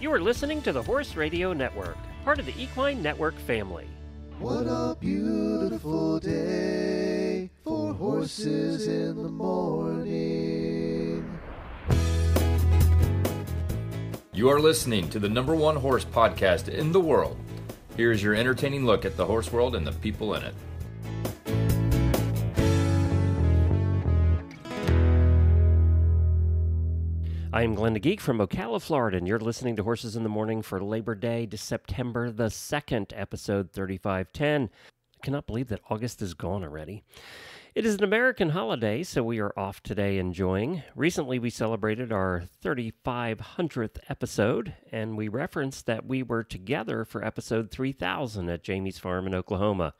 You are listening to the Horse Radio Network, part of the Equine Network family. What a beautiful day for horses in the morning. You are listening to the number one horse podcast in the world. Here's your entertaining look at the horse world and the people in it. I am Glenn the Geek from Ocala, Florida, and you're listening to Horses in the Morning for Labor Day to September the 2nd, episode 3510. I cannot believe that August is gone already. It is an American holiday, so we are off today enjoying. Recently, we celebrated our 3500th episode, and we referenced that we were together for episode 3000 at Jamie's Farm in Oklahoma.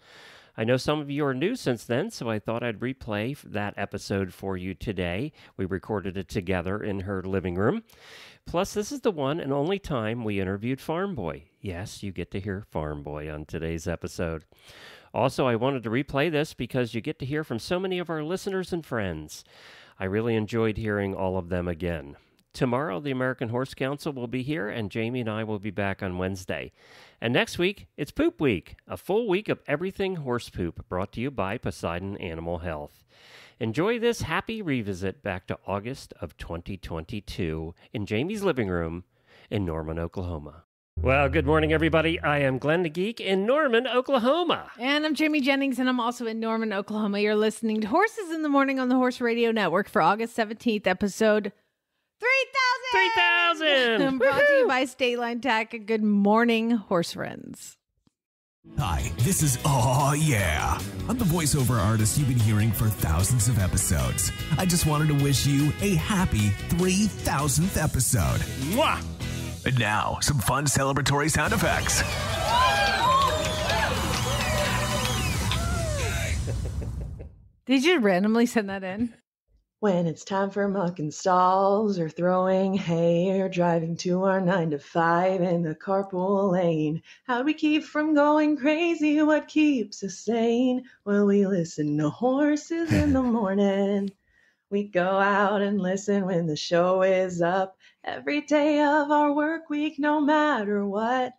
I know some of you are new since then, so I thought I'd replay that episode for you today. We recorded it together in her living room. Plus, this is the one and only time we interviewed Farm Boy. Yes, you get to hear Farm Boy on today's episode. Also, I wanted to replay this because you get to hear from so many of our listeners and friends. I really enjoyed hearing all of them again. Tomorrow, the American Horse Council will be here, and Jamie and I will be back on Wednesday. And next week, it's Poop Week, a full week of everything horse poop brought to you by Poseidon Animal Health. Enjoy this happy revisit back to August of 2022 in Jamie's living room in Norman, Oklahoma. Well, good morning, everybody. I am Glenn the Geek in Norman, Oklahoma. And I'm Jamie Jennings, and I'm also in Norman, Oklahoma. You're listening to Horses in the Morning on the Horse Radio Network for August 17th, episode 3000! 3000! Brought to you by State Line Tack. Good morning, horse friends. Hi, this is Aw Yeah. I'm the voiceover artist you've been hearing for thousands of episodes. I just wanted to wish you a happy 3000th episode. Mwah! And now, some fun celebratory sound effects. Did you randomly send that in? When it's time for mucking stalls or throwing hay or driving to our nine to five in the carpool lane, how do we keep from going crazy? What keeps us sane? Well, we listen to horses in the morning. We go out and listen when the show is up every day of our work week, no matter what.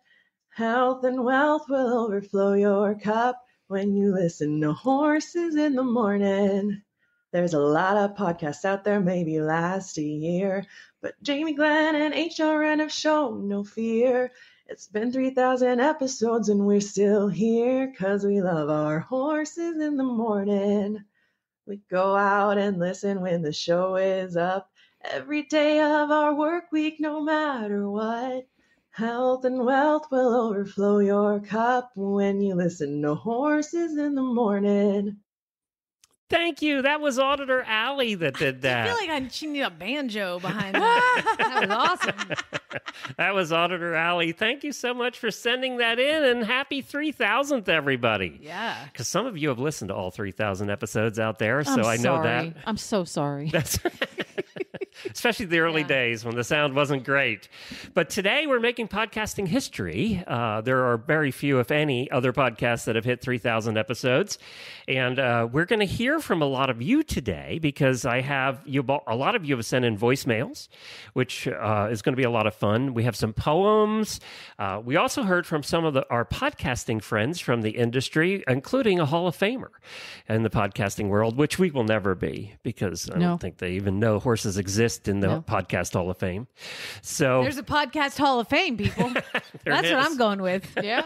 Health and wealth will overflow your cup when you listen to horses in the morning. There's a lot of podcasts out there, maybe last a year, but Jamie Glenn and HRN have shown no fear. It's been 3,000 episodes and we're still here because we love our horses in the morning. We go out and listen when the show is up every day of our work week, no matter what. Health and wealth will overflow your cup when you listen to horses in the morning. Thank you. That was Auditor Alley that did that. I feel like I she need a banjo behind that. that was awesome. that was Auditor Alley. Thank you so much for sending that in and happy 3000th, everybody. Yeah. Because some of you have listened to all 3,000 episodes out there, so I'm I know sorry. that. I'm so sorry. That's especially the early Yeah. days when the sound wasn't great. But today we're making podcasting history. Uh, there are very few, if any, other podcasts that have hit 3,000 episodes. And uh, we're going to hear from a lot of you today because I have you. A lot of you have sent in voicemails, which uh, is going to be a lot of fun. We have some poems. Uh, we also heard from some of the, our podcasting friends from the industry, including a Hall of Famer in the podcasting world, which we will never be because I No. don't think they even know horses exist in the No. podcast Hall of Fame. So There's a podcast Hall of Fame, people. That's what I'm going with. yeah.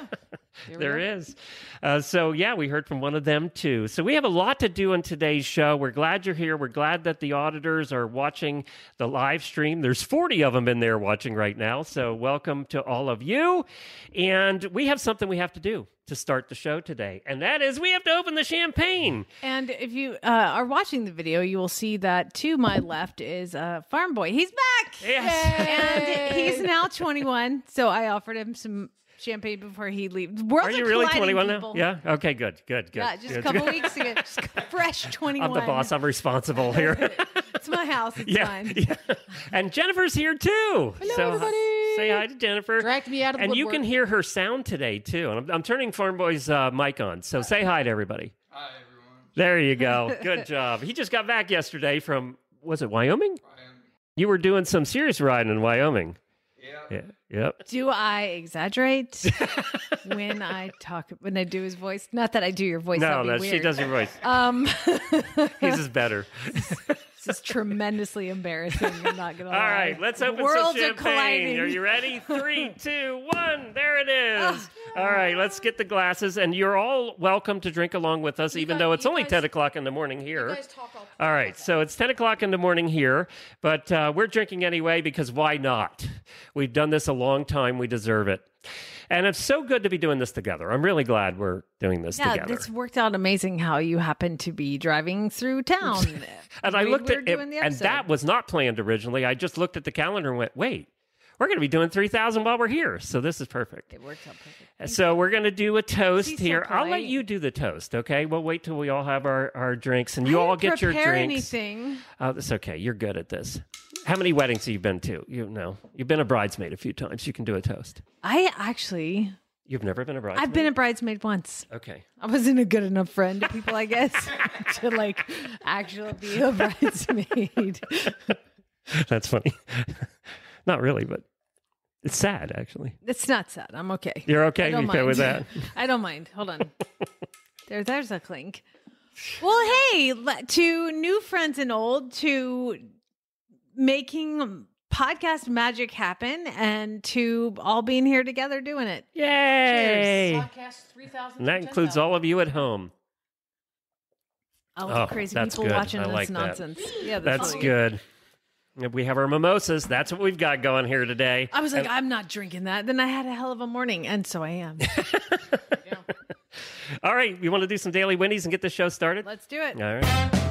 There go. is. Uh, so, yeah, we heard from one of them too. So, we have a lot to do in today's show. We're glad you're here. We're glad that the auditors are watching the live stream. There's 40 of them in there watching right now. So, welcome to all of you. And we have something we have to do to start the show today, and that is we have to open the champagne. And if you uh, are watching the video, you will see that to my left is a Farm Boy. He's back. Yes. And he's now 21. So I offered him some champagne before he leaves. Worlds Are you really 21 people. now? Yeah. Okay. Good. Good. Good. Yeah, just good. a couple weeks ago. Just fresh 21. I'm the boss. I'm responsible here. It's my house. It's yeah, fine. yeah. And Jennifer's here too. Hello, everybody. Say hi to Jennifer. Dragged me out of the And you can hear her sound today too. And I'm, I'm turning Farm Boy's uh, mic on. So say hi to everybody. Hi, everyone. There you go. Good job. He just got back yesterday from was it Wyoming? Wyoming? You were doing some serious riding in Wyoming. Yeah. Yep. Do I exaggerate when I talk when I do his voice? Not that I do your voice. No, she does your voice. Um, His is better. this is tremendously embarrassing. I'm not gonna All lie. right, let's open Worlds some are champagne. colliding. Are you ready? Three, two, one. There it is. All right, let's get the glasses, and you're all welcome to drink along with us, even guys- though it's only guys- 10 o'clock in the morning here. guys talk all- all right, so it's 10 o'clock in the morning here, but uh, we're drinking anyway because why not? We've done this a long time. We deserve it. And it's so good to be doing this together. I'm really glad we're doing this Yeah, together. it's worked out amazing how you happen to be driving through town. And I looked at it, and that was not planned originally. I just looked at the calendar and went, wait, we're going to be doing 3,000 while we're here. So this is perfect. It worked out perfect. So we're going to do a toast She's so here. I'll let you do the toast, okay? We'll wait till we all have our, our drinks and you I all get your drinks. Anything? Uh, oh, that's okay. You're good at this. How many weddings have you been to? You know, you've been a bridesmaid a few times. You can do a toast. I actually, You've never been a bridesmaid? I've been a bridesmaid once. Okay. I wasn't a good enough friend to people, I guess, to like actually be a bridesmaid. That's funny. not really, but it's sad, actually. It's not sad. I'm okay. You're okay? don't You okay mind. with that? I don't mind. Hold on. there, there's a clink. Well, hey, to new friends and old, to making podcast magic happen, and to all being here together doing it. Yay! Podcast 3000. And that includes all of you at home. All Oh, the crazy that's people good. watching I this like that. nonsense. Yeah, That's really good. And We have our mimosas. That's what we've got going here today. I was like, I'm not drinking that. Then I had a hell of a morning, and so I am. All right, we want to do some daily winnies and get the show started? Let's do it. All right.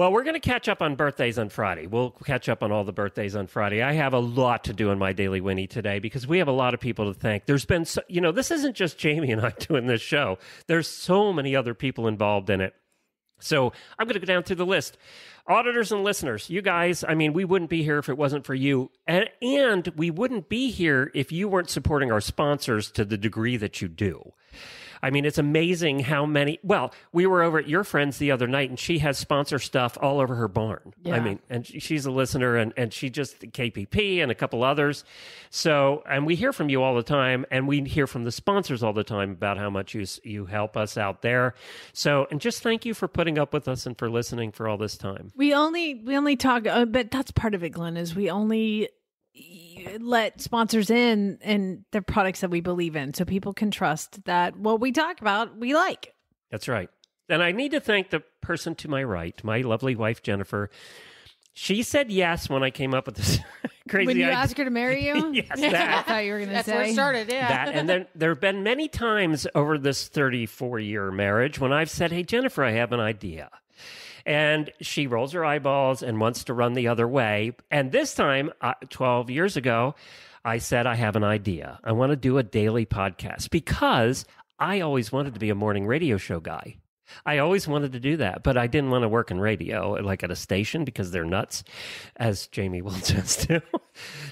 Well, we're going to catch up on birthdays on Friday. We'll catch up on all the birthdays on Friday. I have a lot to do in my daily Winnie today because we have a lot of people to thank. There's been, so, you know, this isn't just Jamie and I doing this show. There's so many other people involved in it. So I'm going to go down through the list. Auditors and listeners, you guys, I mean, we wouldn't be here if it wasn't for you. And, and we wouldn't be here if you weren't supporting our sponsors to the degree that you do. I mean, it's amazing how many. Well, we were over at your friend's the other night, and she has sponsor stuff all over her barn. I mean, and she's a listener, and, and she just KPP and a couple others. So, and we hear from you all the time, and we hear from the sponsors all the time about how much you you help us out there. So, and just thank you for putting up with us and for listening for all this time. We only we only talk, uh, but that's part of it, Glenn. Is we only let sponsors in and their products that we believe in, so people can trust that what we talk about we like. That's right. And I need to thank the person to my right, my lovely wife Jennifer. She said yes when I came up with this crazy when you idea. ask her to marry you, yes, I that. thought you were going to That's say where it started. Yeah. that and then there have been many times over this 34 year marriage when I've said, "Hey Jennifer, I have an idea." And she rolls her eyeballs and wants to run the other way. And this time, uh, 12 years ago, I said, I have an idea. I want to do a daily podcast because I always wanted to be a morning radio show guy. I always wanted to do that, but I didn't want to work in radio, like at a station, because they're nuts, as Jamie will attest to.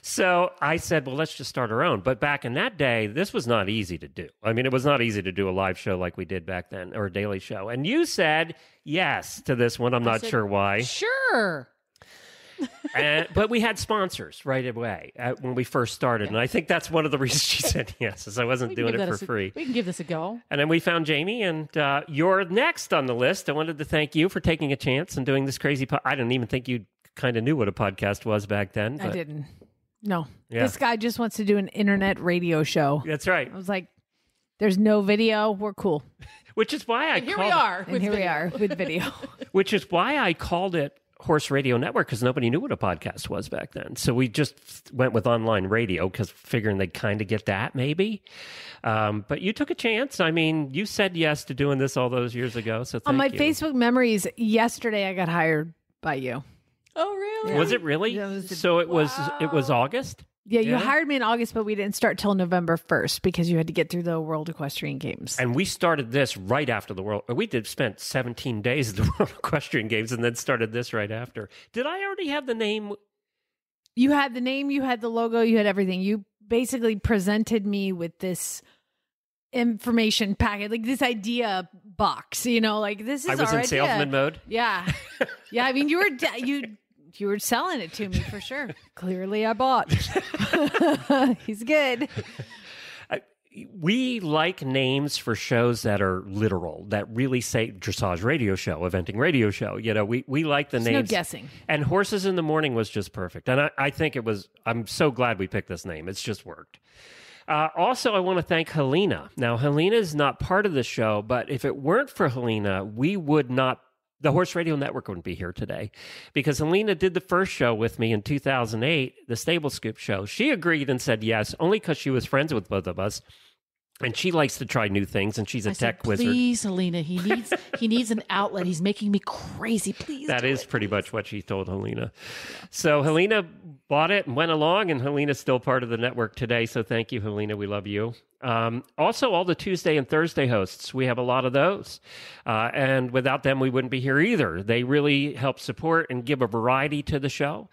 so I said, well, let's just start our own. But back in that day, this was not easy to do. I mean, it was not easy to do a live show like we did back then, or a daily show. And you said yes to this one. I'm not said, sure why. Sure. And, but we had sponsors right away uh, when we first started. And I think that's one of the reasons she said yes, is I wasn't doing it for a- free. We can give this a go. And then we found Jamie, and uh, you're next on the list. I wanted to thank you for taking a chance and doing this crazy. Po- I didn't even think you kind of knew what a podcast was back then. I didn't. No, Yeah. this guy just wants to do an internet radio show. That's right. I was like, "There's no video. We're cool." Which is why I And here called, we are. And here we are with video. Which is why I called it Horse Radio Network because nobody knew what a podcast was back then. So we just went with online radio because figuring they'd kind of get that maybe. Um, but you took a chance. I mean, you said yes to doing this all those years ago. So thank On my you. Facebook memories, yesterday I got hired by you. Oh, really? was it really? Yeah, it was the- so it was. It was August. Yeah, you Yeah. hired me in August, but we didn't start till November 1st because you had to get through the World Equestrian Games. And we started this right after the world. We did spent 17 days at the World Equestrian Games and then started this right after. Did I already have the name? You had the name, you had the logo, you had everything. You basically presented me with this information packet, like this idea box. You know, like this is I was in idea. salesman mode. Yeah, yeah. I mean, you were you you were selling it to me for sure. Clearly, I bought. He's good. we like names for shows that are literal, that really say dressage radio show, eventing radio show. You know, we, we like the There's no guessing. And Horses in the Morning was just perfect. And I, I think it was, I'm so glad we picked this name. It's just worked. Uh, also, I want to thank Helena. Now, Helena is not part of the show, but if it weren't for Helena, we would not, the Horse Radio Network wouldn't be here today because Helena did the first show with me in 2008, the Stable Scoop show. She agreed and said yes, only because she was friends with both of us. And she likes to try new things, and she's a I tech said, wizard. Please, Helena, he needs he needs an outlet. He's making me crazy. Please. That is it, pretty please." much what she told Helena. So Helena bought it and went along, and Helena's still part of the network today. So thank you, Helena. We love you. Um, also, all the Tuesday and Thursday hosts, we have a lot of those. Uh, and without them, we wouldn't be here either. They really help support and give a variety to the show.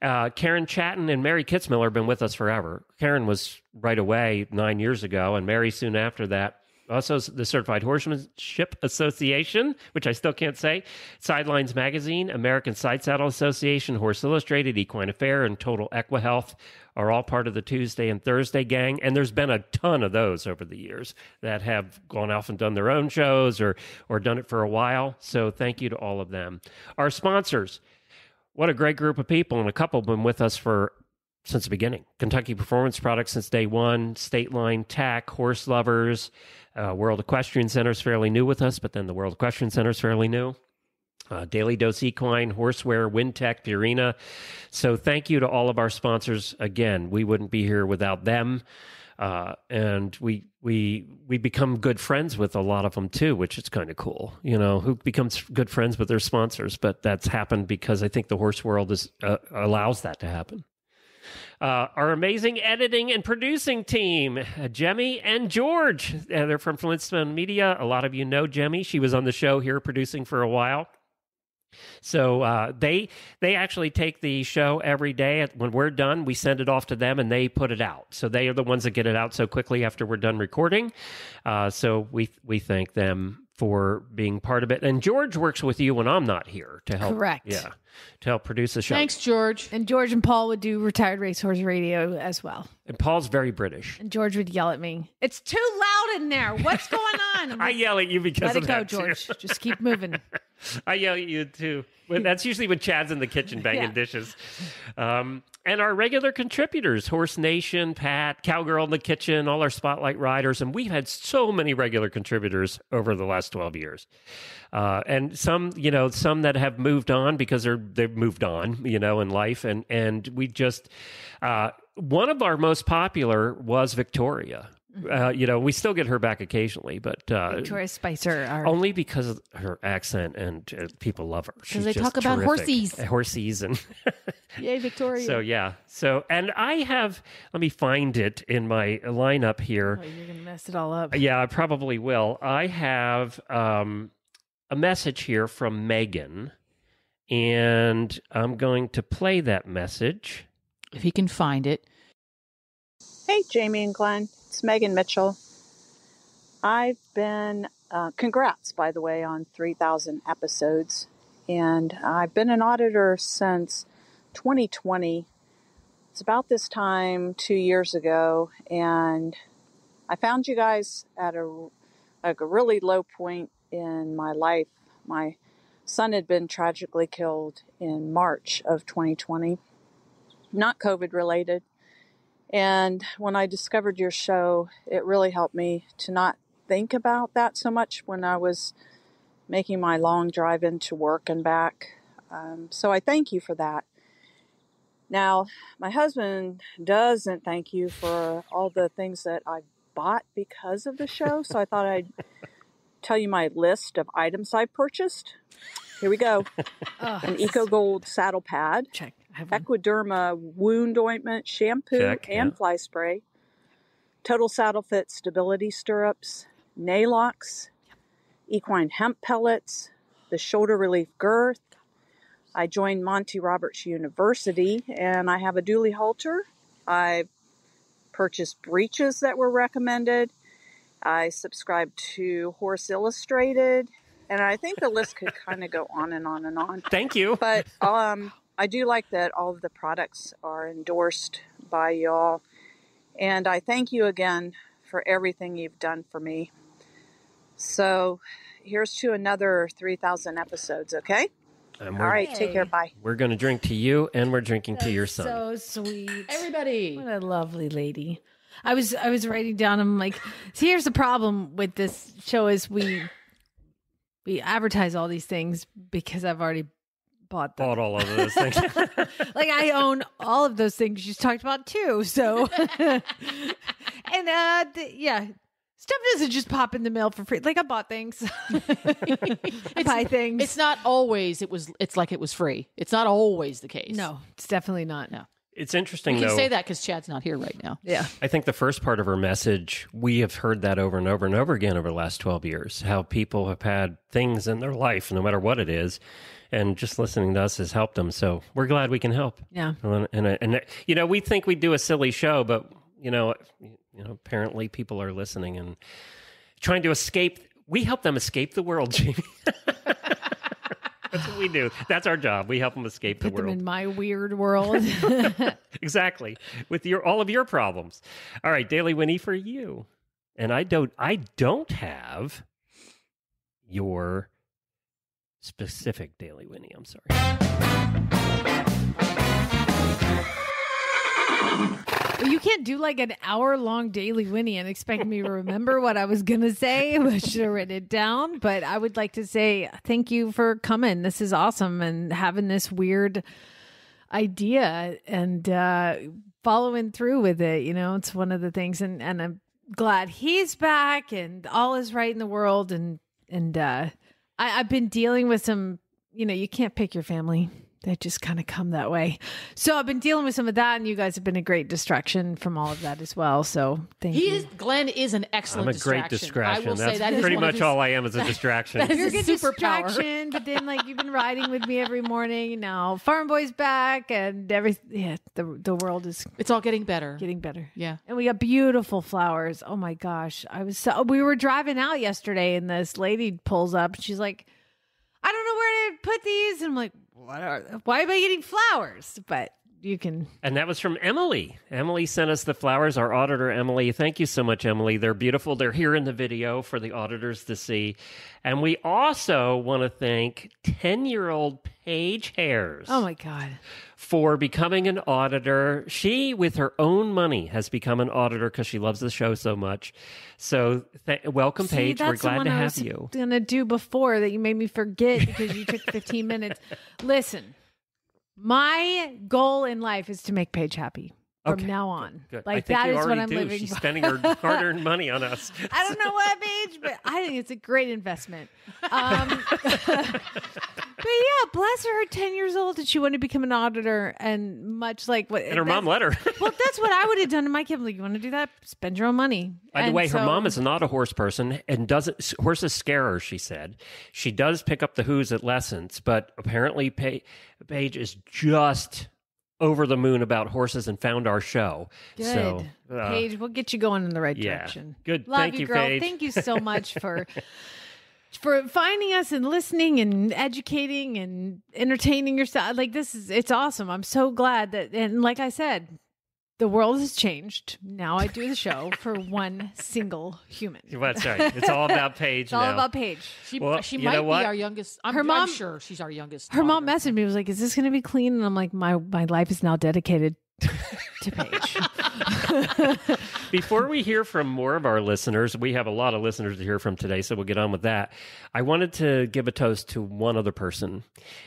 Uh, Karen Chatham and Mary Kitzmiller have been with us forever. Karen was right away nine years ago, and Mary soon after that. Also, the Certified Horsemanship Association, which I still can't say, Sidelines Magazine, American Side Saddle Association, Horse Illustrated, Equine Affaire, and Total Equihealth are all part of the Tuesday and Thursday gang. And there's been a ton of those over the years that have gone off and done their own shows or or done it for a while. So thank you to all of them. Our sponsors, what a great group of people, and a couple have been with us for since the beginning. Kentucky Performance Products since day one, State Line Tack, Horse Lovers, uh, World Equestrian Center is fairly new with us, but then the World Equestrian Center is fairly new. Uh, Daily Dose Equine, Horseware, Wintec, Purina. So thank you to all of our sponsors. Again, we wouldn't be here without them. Uh, and we we we become good friends with a lot of them too, which is kind of cool. You know, who becomes good friends with their sponsors, but that's happened because I think the horse world is uh, allows that to happen. Uh, our amazing editing and producing team, uh, Jemmy and George. Uh, they're from Flintstone Media. A lot of you know Jemmy. She was on the show here producing for a while. So uh, they they actually take the show every day. When we're done, we send it off to them, and they put it out. So they are the ones that get it out so quickly after we're done recording. Uh, so we we thank them for being part of it. And George works with you when I'm not here to help. Correct. Yeah, to help produce the show. Thanks, George. And George and Paul would do retired racehorse radio as well. And Paul's very British. And George would yell at me, "It's too loud in there. What's going on?" I'm I yell at you because Let of it go, that, too. George. Just keep moving. I yell at you too. But that's usually when Chad's in the kitchen banging Yeah. dishes. Um, and our regular contributors, Horse Nation, Pat, Cowgirl in the Kitchen, all our spotlight riders. And we've had so many regular contributors over the last 12 years. Uh, and some, you know, some that have moved on because they're, they've moved on, you know, in life. And, and we just, uh, one of our most popular was Victoria. Uh, you know, we still get her back occasionally, but uh, Victoria Spicer. Our, only because of her accent and uh, people love her. Because they talk about terrific. horses, Uh, and Yay, Victoria. so yeah. So and I have. Let me find it in my lineup here. oh, you're gonna mess it all up. Yeah, I probably will. I have um, a message here from Megan, and I'm going to play that message. if he can find it. Hey, Jamie and Glenn. It's Megan Mitchell. I've been, uh, congrats, by the way, on 3,000 episodes. And I've been an auditor since 2020. It's about this time two years ago. And I found you guys at a, like a really low point in my life. My son had been tragically killed in March of 2020, not COVID related. And when I discovered your show, it really helped me to not think about that so much when I was making my long drive into work and back. Um, so I thank you for that. Now, my husband doesn't thank you for all the things that I bought because of the show. So I thought I'd tell you my list of items I purchased. Here we go Oh, an Eco Gold saddle pad, check. Have. Equiderma wound ointment, shampoo, Check, and yeah. fly spray, Total Saddle Fit stability stirrups, Nalox, equine hemp pellets, the shoulder relief girth. I joined Monty Roberts University and I have a dually halter. I purchased breeches that were recommended. I subscribe to Horse Illustrated, and I think the list could kind of go on and on and on. Thank you. But um, I do like that all of the products are endorsed by y'all. And I thank you again for everything you've done for me. So here's to another 3,000 episodes, okay? And All take care. Bye. we're going to drink to you, and we're drinking to your son. So sweet. Everybody. What a lovely lady. I was I was writing down. I'm like, see, here's the problem with this show is we we advertise all these things because I've already bought them. Bought all of those things. like I own all of those things you talked about too. So, and uh, th- yeah, stuff doesn't just pop in the mail for free. Like I bought things, I buy things. It's not always. It was. It's like it was free. It's not always the case. no, it's definitely not. No. It's interesting We can though. say that because Chad's not here right now. Yeah, I think the first part of her message, we have heard that over and over and over again over the last 12 years, how people have had things in their life, no matter what it is, and just listening to us has helped them. So we're glad we can help. yeah. And, and, and you know, we think we do a silly show, but, you know, you know, apparently people are listening and trying to escape. We help them escape the world, Jamie. That's what we do. That's our job. We help them escape Put the them world. in my weird world. exactly with your all of your problems all right daily winnie for you and i don't i don't have your specific daily winnie i'm sorry you can't do like an hour long daily Winnie and expect me to remember what I was gonna say. I should have written it down. But I would like to say thank you for coming. This is awesome and having this weird idea and uh following through with it. You know, it's one of the things and, and I'm glad he's back and all is right in the world and and uh I, I've been dealing with some you know, you can't pick your family. They just kind of come that way. So I've been dealing with some of that, and you guys have been a great distraction from all of that as well. So thank He you. is. Glenn is an excellent. i'm a great distraction. distraction I will that's say that is pretty one much his- all i am is a distraction That is You're a good superpower. distraction, but then like you've been riding with me every morning. Now Farm Boy's back, and every yeah, the the world is It's all getting better. getting better. Yeah. And we got beautiful flowers. Oh my gosh. I was so we were driving out yesterday and this lady pulls up and she's like, I don't know where to put these. And I'm like, what are why am I getting flowers? But you can And that was from Emily. Emily sent us the flowers, our auditor, Emily. Thank you so much, Emily. They're beautiful. They're here in the video for the auditors to see. And we also want to thank 10 year old Paige Hares Oh my God. for becoming an auditor. She, with her own money, has become an auditor because she loves the show so much. So, th- welcome, See, Paige. We're glad to have was you. Gonna do before that you made me forget because you took 15 minutes. Listen, my goal in life is to make Paige happy from Okay, now on. Good. Like I think that you what I'm do. living. She's by. spending her hard earned money on us. I don't know what age, but I think it's a great investment. Um, but yeah, bless her, 10 years old, and she wanted to become an auditor. And much like what And her mom let her. well, that's what I would have done to my kid. Like, you want to do that? Spend your own money. By the And way, her mom is not a horse person and doesn't horses scare her. She said she does pick up the who's at lessons, but apparently Pa- Paige is just over the moon about horses and found our show. Good. So, uh, Paige, we'll get you going in the right yeah. direction. Good. Love Thank you, girl. Paige. Thank you so much for for finding us and listening and educating and entertaining yourself. Like this is it's awesome. I'm so glad that and like I said, the world has changed. Now I do the show for one single human. That's right. It's all about Paige It's all now. about Paige. She, Well, she might know be our youngest. I'm, Her I'm mom- sure she's our youngest. Her mom messaged me was like, "Is this going to be clean?" And I'm like, "My my life is now dedicated to Paige." Before we hear from more of our listeners, we have a lot of listeners to hear from today, so we'll get on with that. I wanted to give a toast to one other person,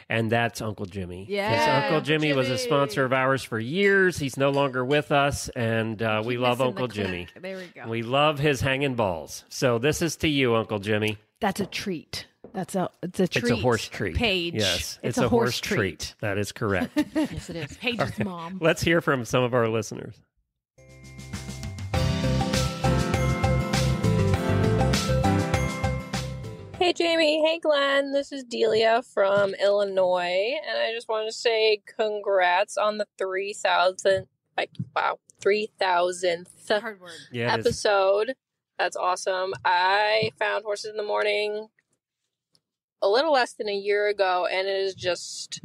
and that's Uncle Jimmy. Yeah, Uncle Uncle Jimmy, was a sponsor of ours for years. He's no longer with us, and uh, we love missing the Uncle. Jimmy. There we go. We love his hanging balls. So this is to you, Uncle Jimmy. That's a treat. That's a it's a treat. It's a horse treat. Paige. Yes, it's, a, horse, treat. That is correct. Yes, it is. Paige's mom. Let's hear from some of our listeners. Hey Jamie, hey Glenn, this is Delia from Illinois, and I just want to say congrats on the 3,000, like, wow, 3,000th Yeah, it is. episode. That's awesome. I found Horses in the Morning a little less than a year ago, and it has just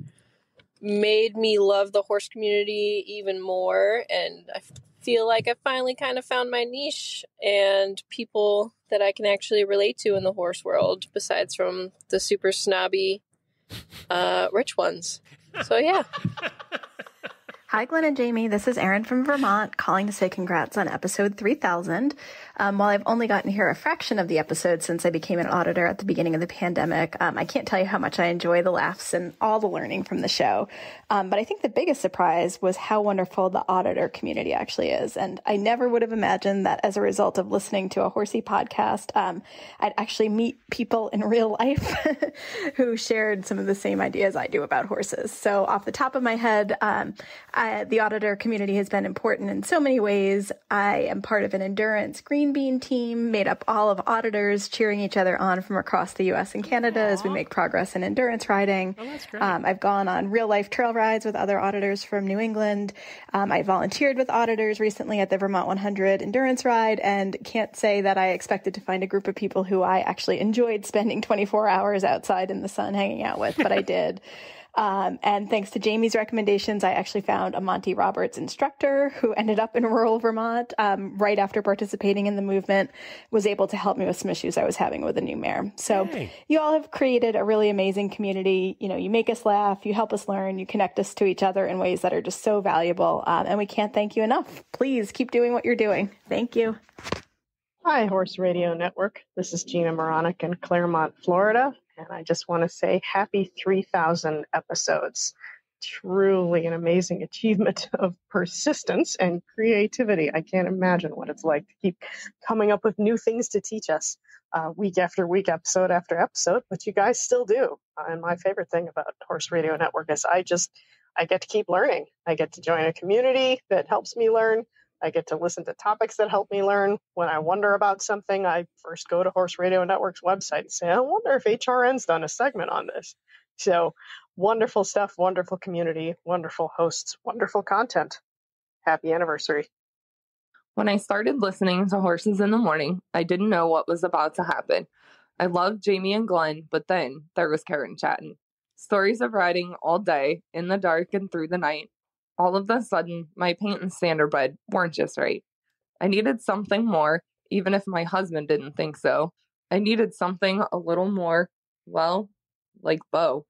made me love the horse community even more. And I feel like I finally kind of found my niche and people that I can actually relate to in the horse world, besides from the super snobby uh, rich ones. So, yeah. Hi, Glenn and Jamie. This is Erin from Vermont calling to say congrats on episode 3000. Um, while I've only gotten here a fraction of the episode since I became an auditor at the beginning of the pandemic, um, I can't tell you how much I enjoy the laughs and all the learning from the show. Um, but I think the biggest surprise was how wonderful the auditor community actually is. And I never would have imagined that as a result of listening to a horsey podcast, um, I'd actually meet people in real life who shared some of the same ideas I do about horses. So off the top of my head, um, I, the auditor community has been important in so many ways. I am part of an endurance green bean team made up all of auditors cheering each other on from across the US and Canada as we make progress in endurance riding. Oh, that's great. Um, I've gone on real life trail rides with other auditors from New England. Um, I volunteered with auditors recently at the Vermont 100 endurance ride and can't say that I expected to find a group of people who I actually enjoyed spending 24 hours outside in the sun hanging out with, but I did. Um, and thanks to Jamie's recommendations, I actually found a Monty Roberts instructor who ended up in rural Vermont um, right after participating in the movement, was able to help me with some issues I was having with a new mare. So Hey. you all have created a really amazing community. You know, you make us laugh, you help us learn, you connect us to each other in ways that are just so valuable. Um, and we can't thank you enough. Please keep doing what you're doing. Thank you. Hi, Horse Radio Network. This is Gina Moronic in Clermont, Florida, and I just want to say happy 3,000 episodes. Truly an amazing achievement of persistence and creativity. I can't imagine what it's like to keep coming up with new things to teach us uh, week after week, episode after episode, but you guys still do. Uh, and my favorite thing about Horse Radio Network is I just I get to keep learning. I get to join a community that helps me learn. I get to listen to topics that help me learn. When I wonder about something, I first go to Horse Radio Network's website and say, I wonder if HRN's done a segment on this. So wonderful stuff, wonderful community, wonderful hosts, wonderful content. Happy anniversary. When I started listening to Horses in the Morning, I didn't know what was about to happen. I loved Jamie and Glenn, but then there was Karen Chatham. Stories of riding all day, in the dark and through the night. All of a sudden, my paint and standardbred weren't just right. I needed something more, even if my husband didn't think so. I needed something a little more, well, like Bo.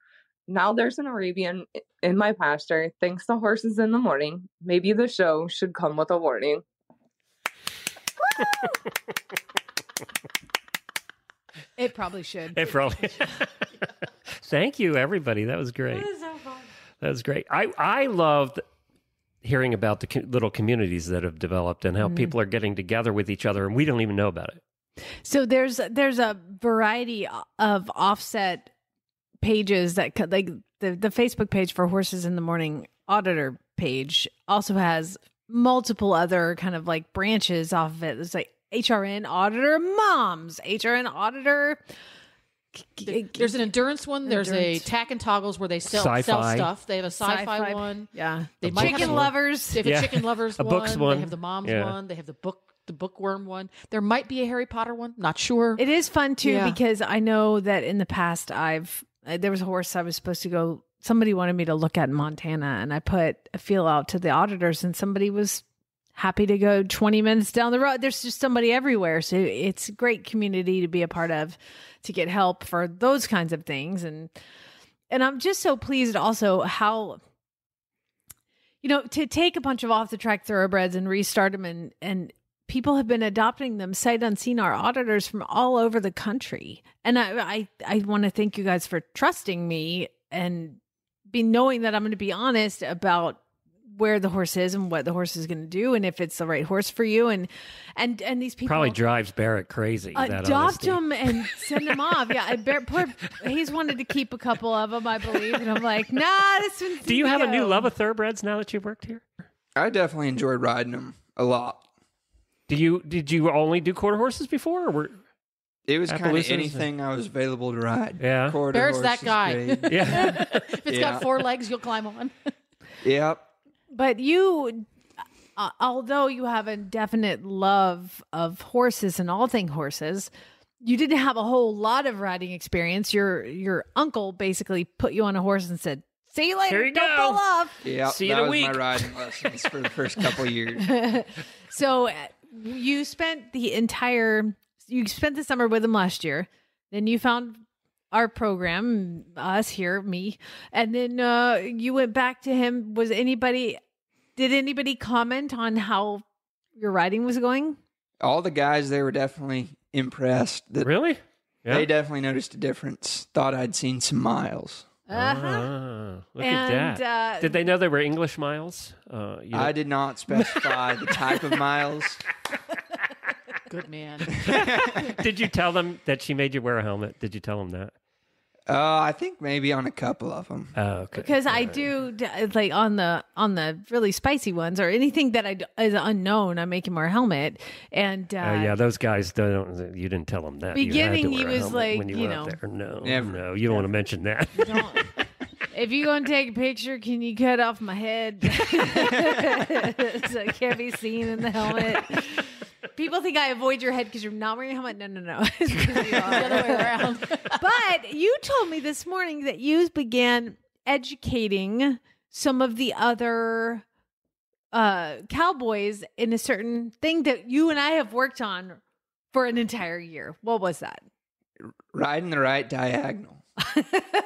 Now there's an Arabian in my pasture, thanks to Horses in the Morning. Maybe the show should come with a warning. It probably should. It probably. Should Thank you, everybody. That was great. That is so fun. That was great. I I loved hearing about the co- little communities that have developed and how Mhm. people are getting together with each other, and we don't even know about it. So there's there's a variety of offset pages that co- like the the Facebook page for Horses in the Morning auditor page also has multiple other kind of like branches off of it. It's like HRN auditor moms, HRN auditor. There's an endurance one. There's Endurance. a tack and toggles where they sell sell Sci-fi. stuff. They have a sci-fi, Sci-fi, one. yeah. They The might have chicken a- lovers. They have Yeah. a chicken lovers A one. books one. They have the moms Yeah. one. They have the book the bookworm one. There might be a Harry Potter one. Not sure. It is fun too Yeah. because I know that in the past I've uh, there was a horse I was supposed to go. Somebody wanted me to look at in Montana, and I put a feel out to the auditors, and somebody was happy to go 20 minutes down the road. There's just somebody everywhere, so it's a great community to be a part of to get help for those kinds of things, and and I'm just so pleased also how you know to take a bunch of off the track thoroughbreds and restart them and and people have been adopting them sight unseen. Our auditors from all over the country. And i i, I want to thank you guys for trusting me and be knowing that i'm going to be honest about where the horse is and what the horse is going to do and if it's the right horse for you and and and these people Probably drives Barrett crazy. Uh, adopt honesty. them and send them off. Yeah, I bear, poor, he's wanted to keep a couple of them, I believe, and I'm like, nah, this one's Do you have a new love of thoroughbreds now that you've worked here? I definitely enjoyed riding them a lot. Do you did you only do quarter horses before, or were It was kind of anything I was available to ride. Yeah. Quarter Barrett's that guy. Yeah. if it's Yeah. got four legs, you'll climb on. Yep. But you uh, although you have a definite love of horses and all thing horses, you didn't have a whole lot of riding experience. Your your uncle basically put you on a horse and said, "See you later. Here you Don't go." fall off." Yeah, See you that in a was my week. riding lessons for the first couple years. so uh, you spent the entire you spent the summer with him last year. Then you found our program, us here, me, and then uh, you went back to him. Was anybody? Did anybody comment on how your riding was going? All the guys they were definitely impressed. That Really? Yeah. They definitely noticed a difference. Thought I'd seen some miles. Uh-huh. Ah, look And, at that. uh, Did they know they were English miles? Uh, you I did not specify the type of miles. Good man. Did you tell them that she made you wear a helmet? Did you tell them that? Uh, I think maybe on a couple of them. Oh, okay. because I do like on the on the really spicy ones or anything that I d- is unknown. I make him wear a helmet, and uh, Oh yeah, those guys don't. You didn't tell them that. You had to Beginning, he was like, when you, you went up know. there. no, Never. no, you don't want to mention that. if you're gonna take a picture, can you cut off my head so I can't be seen in the helmet? People think I avoid your head because you're not wearing a helmet. No, no, no. It's 'cause you are. The other way around. but you told me this morning that you began educating some of the other uh cowboys in a certain thing that you and I have worked on for an entire year. What was that? Riding the right diagonal.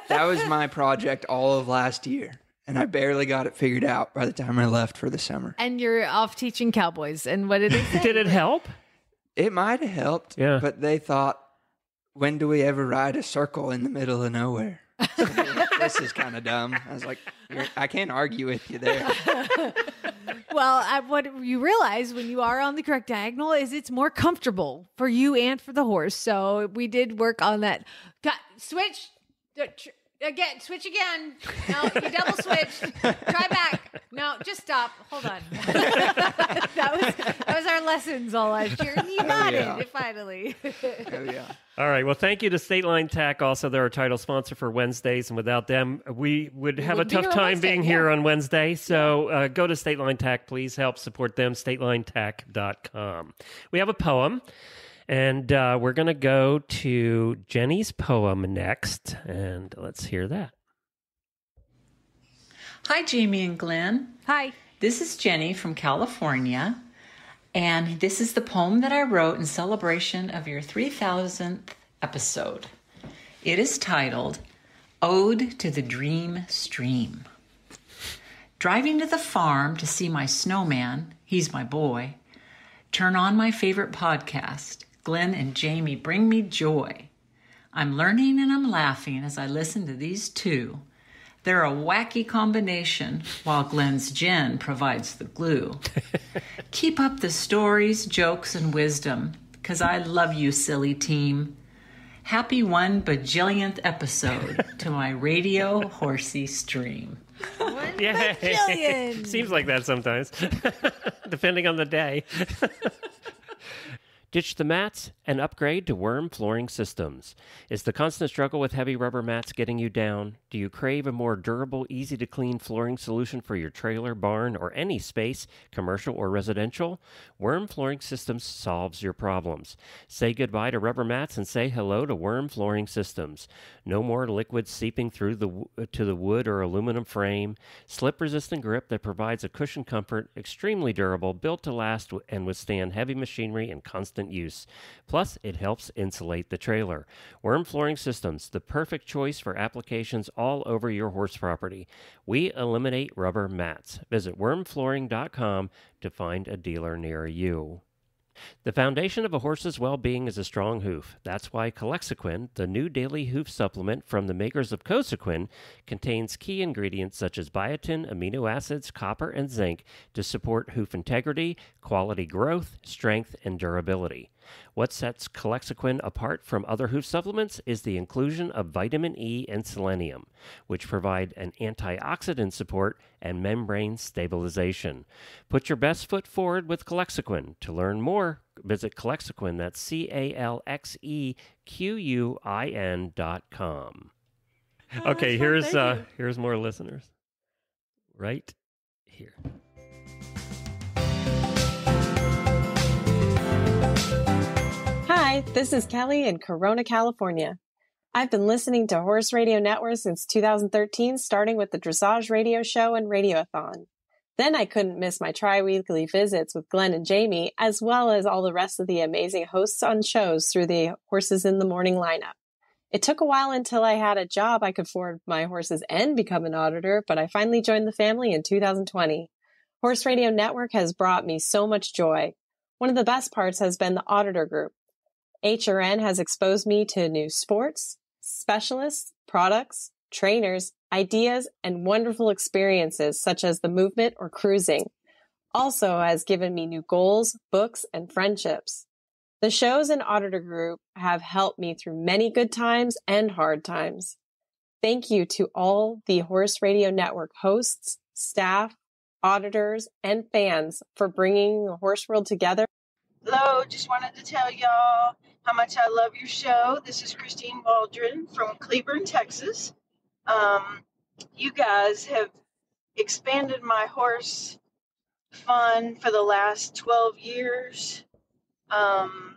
that was my project all of last year. And I barely got it figured out by the time I left for the summer. And you're off teaching cowboys. And what did it say? Did it help? It might have helped. Yeah. But they thought, when do we ever ride a circle in the middle of nowhere? This is kind of dumb. I was like, I can't argue with you there. well, I, what you realize when you are on the correct diagonal is it's more comfortable for you and for the horse. So we did work on that. Got switch tr- again. Switch again. No, you double switched. Try back. No, just stop. Hold on. that was that was our lessons all last year. You got yeah. it finally. Oh, yeah. All right. Well, thank you to State Line Tack. Also, they're our title sponsor for Wednesdays, and without them, we would have a wouldn't be tough time Wednesday, being yeah. here on Wednesday. So uh, go to State Line Tack. Please help support them. StatelineTack.com. We have a poem, and uh, we're going to go to Jenny's poem next, and let's hear that. Hi, Jamie and Glenn. Hi. This is Jenny from California, and this is the poem that I wrote in celebration of your 3000th episode. It is titled Ode to the Dream Stream. Driving to the farm to see my snowman, he's my boy, turn on my favorite podcast. Glenn and Jamie bring me joy. I'm learning and I'm laughing as I listen to these two. They're a wacky combination, while Glenn's Jenn provides the glue. Keep up the stories, jokes, and wisdom, because I love you, silly team. Happy one bajillionth episode to my radio horsey stream. Yay. bajillion. Seems like that sometimes, depending on the day. Ditch the mats and upgrade to WERM Flooring Systems. Is the constant struggle with heavy rubber mats getting you down? Do you crave a more durable, easy to clean flooring solution for your trailer, barn, or any space, commercial or residential? WERM Flooring Systems solves your problems. Say goodbye to rubber mats and say hello to WERM Flooring Systems. No more liquid seeping through the uh, to the wood or aluminum frame. Slip-resistant grip that provides a cushion comfort, extremely durable, built to last and withstand heavy machinery and constant use. Plus, it helps insulate the trailer. WERM Flooring Systems, the perfect choice for applications all over your horse property. We eliminate rubber mats. Visit wermflooring.com to find a dealer near you. The foundation of a horse's well being is a strong hoof. That's why Calxequin, the new daily hoof supplement from the makers of Cosequin, contains key ingredients such as biotin, amino acids, copper, and zinc to support hoof integrity, quality growth, strength, and durability. What sets Calxequin apart from other hoof supplements is the inclusion of vitamin E and selenium, which provide an antioxidant support and membrane stabilization. Put your best foot forward with Calxequin. To learn more, visit Calxequin, that's C A L X E Q U I N dot com. Oh, okay, here's uh here's more listeners. Right here. Hi, this is Kelly in Corona, California. I've been listening to Horse Radio Network since 2013, starting with the Dressage Radio Show and Radiothon. Then I couldn't miss my tri-weekly visits with Glenn and Jamie, as well as all the rest of the amazing hosts on shows through the Horses in the Morning lineup. It took a while until I had a job I could afford my horses and become an auditor, but I finally joined the family in 2020. Horse Radio Network has brought me so much joy. One of the best parts has been the auditor group. HRN has exposed me to new sports, specialists, products, trainers, ideas, and wonderful experiences such as the movement or cruising. Also has given me new goals, books, and friendships. The shows and auditor group have helped me through many good times and hard times. Thank you to all the Horse Radio Network hosts, staff, auditors, and fans for bringing the horse world together. Hello, just wanted to tell y'all how much I love your show. This is Christine Waldron from Cleburne, Texas. Um, you guys have expanded my horse fun for the last 12 years. Um,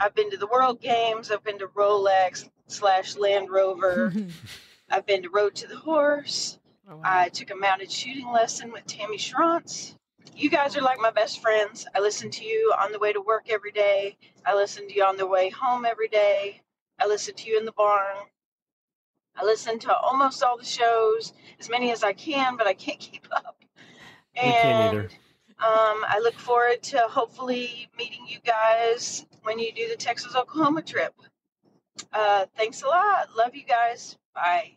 I've been to the World Games, I've been to Rolex slash Land Rover, I've been to Road to the Horse. I took a mounted shooting lesson with Tammy Schrantz. You guys are like my best friends. I listen to you on the way to work every day. I listen to you on the way home every day. I listen to you in the barn. I listen to almost all the shows, as many as I can, but I can't keep up. We can't And um, I look forward to hopefully meeting you guys when you do the Texas Oklahoma trip. Uh, thanks a lot. Love you guys. Bye.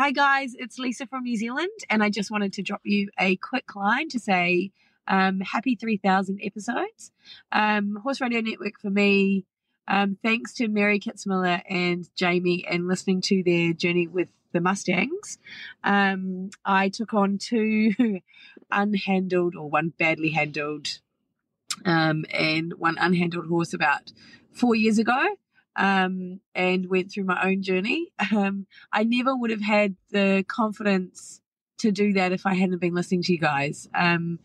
Hi, guys. It's Lisa from New Zealand, and I just wanted to drop you a quick line to say um, happy 3,000 episodes. Um, Horse Radio Network for me, um, thanks to Mary Kitzmiller and Jamie and listening to their journey with the Mustangs. Um, I took on two unhandled or one badly handled um, and one unhandled horse about four years ago um, and went through my own journey. Um, I never would have had the confidence to do that if I hadn't been listening to you guys. Um,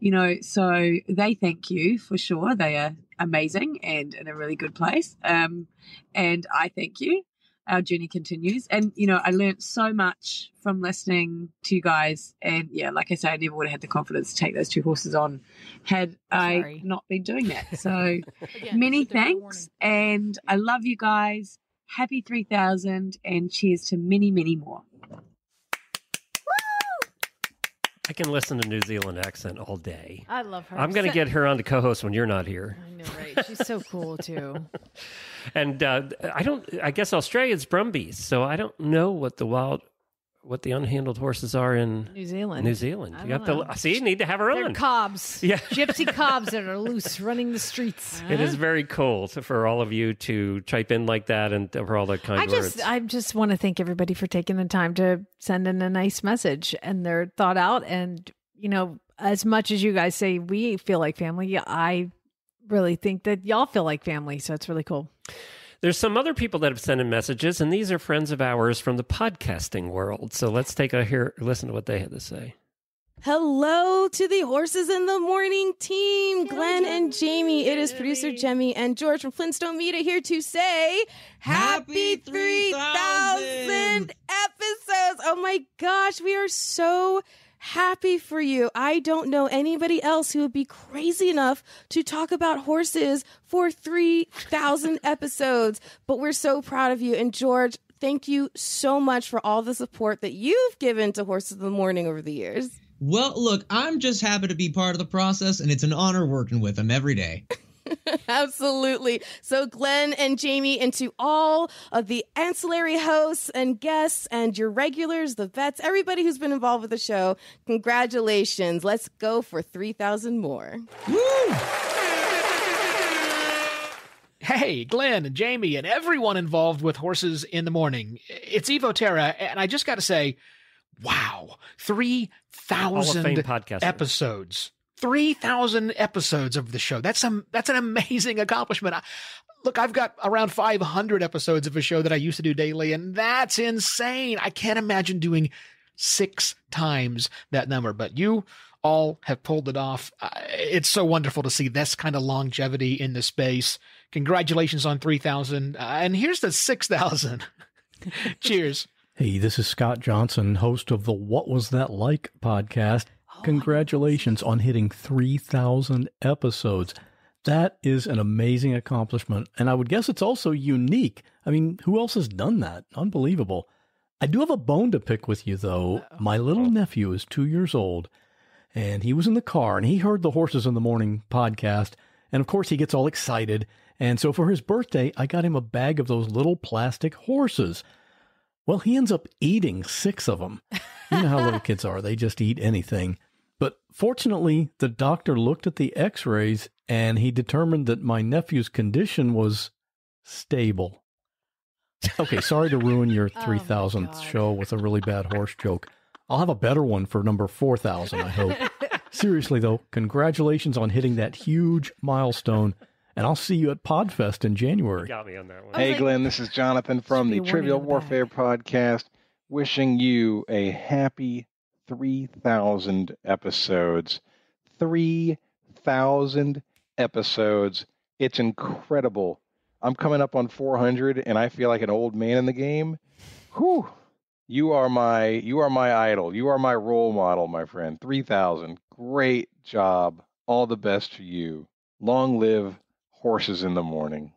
you know, so they thank you for sure. They are amazing and in a really good place. Um, and I thank you. Our journey continues. And, you know, I learned so much from listening to you guys. And yeah, like I say, I never would have had the confidence to take those two horses on had I not been doing that. So Again, many it's a different thanks. And I love you guys. Happy 3000 and cheers to many, many more. I can listen to New Zealand accent all day. I love her. I'm going to get her on to co-host when you're not here. I know, right? She's so cool too. And uh, I don't. I guess Australia's Brumbies, so I don't know what the wild, what the unhandled horses are in New Zealand. New Zealand. I You have don't to know. see. You need to have her They're on. cobs. Yeah. Gypsy cobs that are loose running the streets. It is uh-huh. very cool to, for all of you to type in like that and for all the kind I words. just I just want to thank everybody for taking the time to send in a nice message and they're thought out and you know as much as you guys say we feel like family I really think that y'all feel like family so it's really cool. There's some other people that have sent in messages, and these are friends of ours from the podcasting world. So let's take a hear, listen to what they had to say. Hello to the Horses in the Morning team, Glenn and Jamie. It is producer Jemmy and George from Flintstone Media here to say happy 3000 episodes. Oh my gosh, we are so happy for you. I don't know anybody else who would be crazy enough to talk about horses for 3000 episodes, but we're so proud of you. And George, thank you so much for all the support that you've given to Horses of the Morning over the years. Well, look, I'm just happy to be part of the process, and it's an honor working with them every day. Absolutely. So, Glenn and Jamie, and to all of the ancillary hosts and guests and your regulars, the vets, everybody who's been involved with the show, congratulations. Let's go for 3,000 more. Hey, Glenn and Jamie and everyone involved with Horses in the Morning. It's Evo Terra, and I just got to say, wow, Hall of Fame 3,000 podcaster. episodes. 3,000 episodes of the show. That's some that's an amazing accomplishment. I, look, I've got around 500 episodes of a show that I used to do daily, and that's insane. I can't imagine doing six times that number. But you all have pulled it off. It's so wonderful to see this kind of longevity in the space. Congratulations on 3,000. Uh, and here's the 6,000. Cheers. Hey, this is Scott Johnson, host of the What Was That Like podcast. Oh, Congratulations on hitting 3,000 episodes. That is an amazing accomplishment. And I would guess it's also unique. I mean, who else has done that? Unbelievable. I do have a bone to pick with you, though. My little nephew is two years old, and he was in the car and he heard the Horses in the Morning podcast. And of course, he gets all excited. And so for his birthday, I got him a bag of those little plastic horses. Well, he ends up eating six of them. You know how little kids are, they just eat anything. But fortunately, the doctor looked at the x rays and he determined that my nephew's condition was stable. Okay, sorry to ruin your 3000th show with a really bad horse joke. I'll have a better one for number 4000, I hope. Seriously, though, congratulations on hitting that huge milestone. And I'll see you at Podfest in January. Got me on that one. Hey, Glenn, this is Jonathan from the be a warning Trivial on the Warfare podcast, wishing you a happy 3,000 episodes. 3,000 episodes. It's incredible. I'm coming up on 400, and I feel like an old man in the game. Whew. You are my you are my idol. You are my role model, my friend. 3,000. Great job. All the best to you. Long live horses in the morning.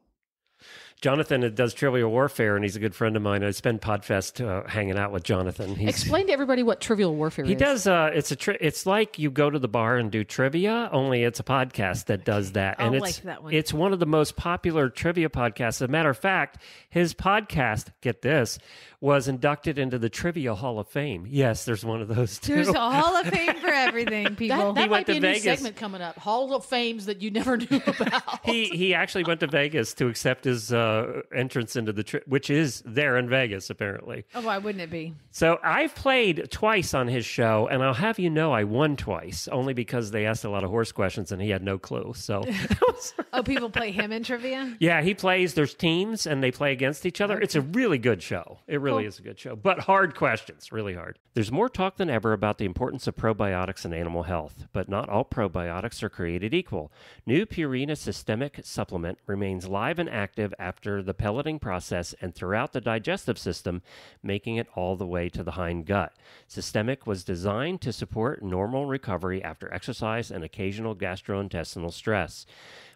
Jonathan does Trivial Warfare, and he's a good friend of mine. I spend Podfest uh, hanging out with Jonathan. He's, Explain to everybody what Trivial Warfare is. He is. does. Uh, it's a. Tri- it's like you go to the bar and do trivia. Only it's a podcast that does that, and it's like that one. it's one of the most popular trivia podcasts. As a matter of fact, his podcast, get this, was inducted into the Trivia Hall of Fame. Yes, there's one of those too. There's a Hall of Fame for everything, people. That, that He might went be to a new segment coming up. Hall of Fames that you never knew about. he he actually went to Vegas to accept his uh, entrance into the tri- which is there in Vegas apparently. Oh, why wouldn't it be? So I've played twice on his show, and I'll have you know I won twice, only because they asked a lot of horse questions and he had no clue. So Oh, people play him in trivia? yeah, he plays. There's teams and they play against each other. It's a really good show. It really Cool. is a good show, but hard questions, really hard. There's more talk than ever about the importance of probiotics in animal health, but not all probiotics are created equal. New Purina Systiq Supplement remains live and active after the pelleting process and throughout the digestive system, making it all the way to the hind gut. Systiq was designed to support normal recovery after exercise and occasional gastrointestinal stress.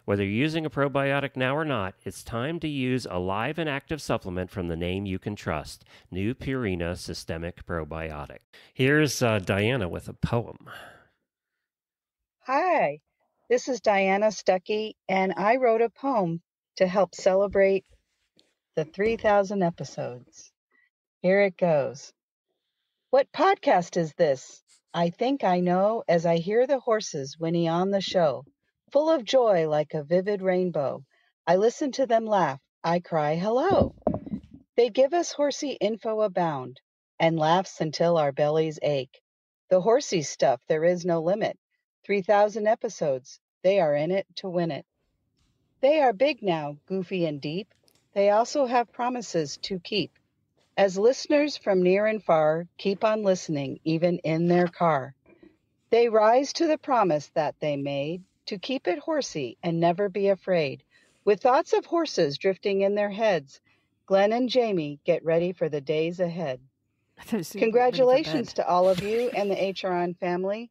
Whether you're using a probiotic now or not, it's time to use a live and active supplement from the name you can trust New Purina Systiq Probiotic. Here's uh, Diana with a poem. Hi, this is Diana Stuckey, and I wrote a poem to help celebrate the 3,000 episodes. Here it goes. What podcast is this? I think I know as I hear the horses whinny on the show, full of joy like a vivid rainbow. I listen to them laugh. I cry hello. They give us horsey info abound and laughs until our bellies ache. The horsey stuff, there is no limit. 3,000 episodes. They are in it to win it. They are big now, goofy and deep. They also have promises to keep. As listeners from near and far keep on listening, even in their car, they rise to the promise that they made to keep it horsey and never be afraid. With thoughts of horses drifting in their heads, Glenn and Jamie get ready for the days ahead. Congratulations to all of you and the HRN family.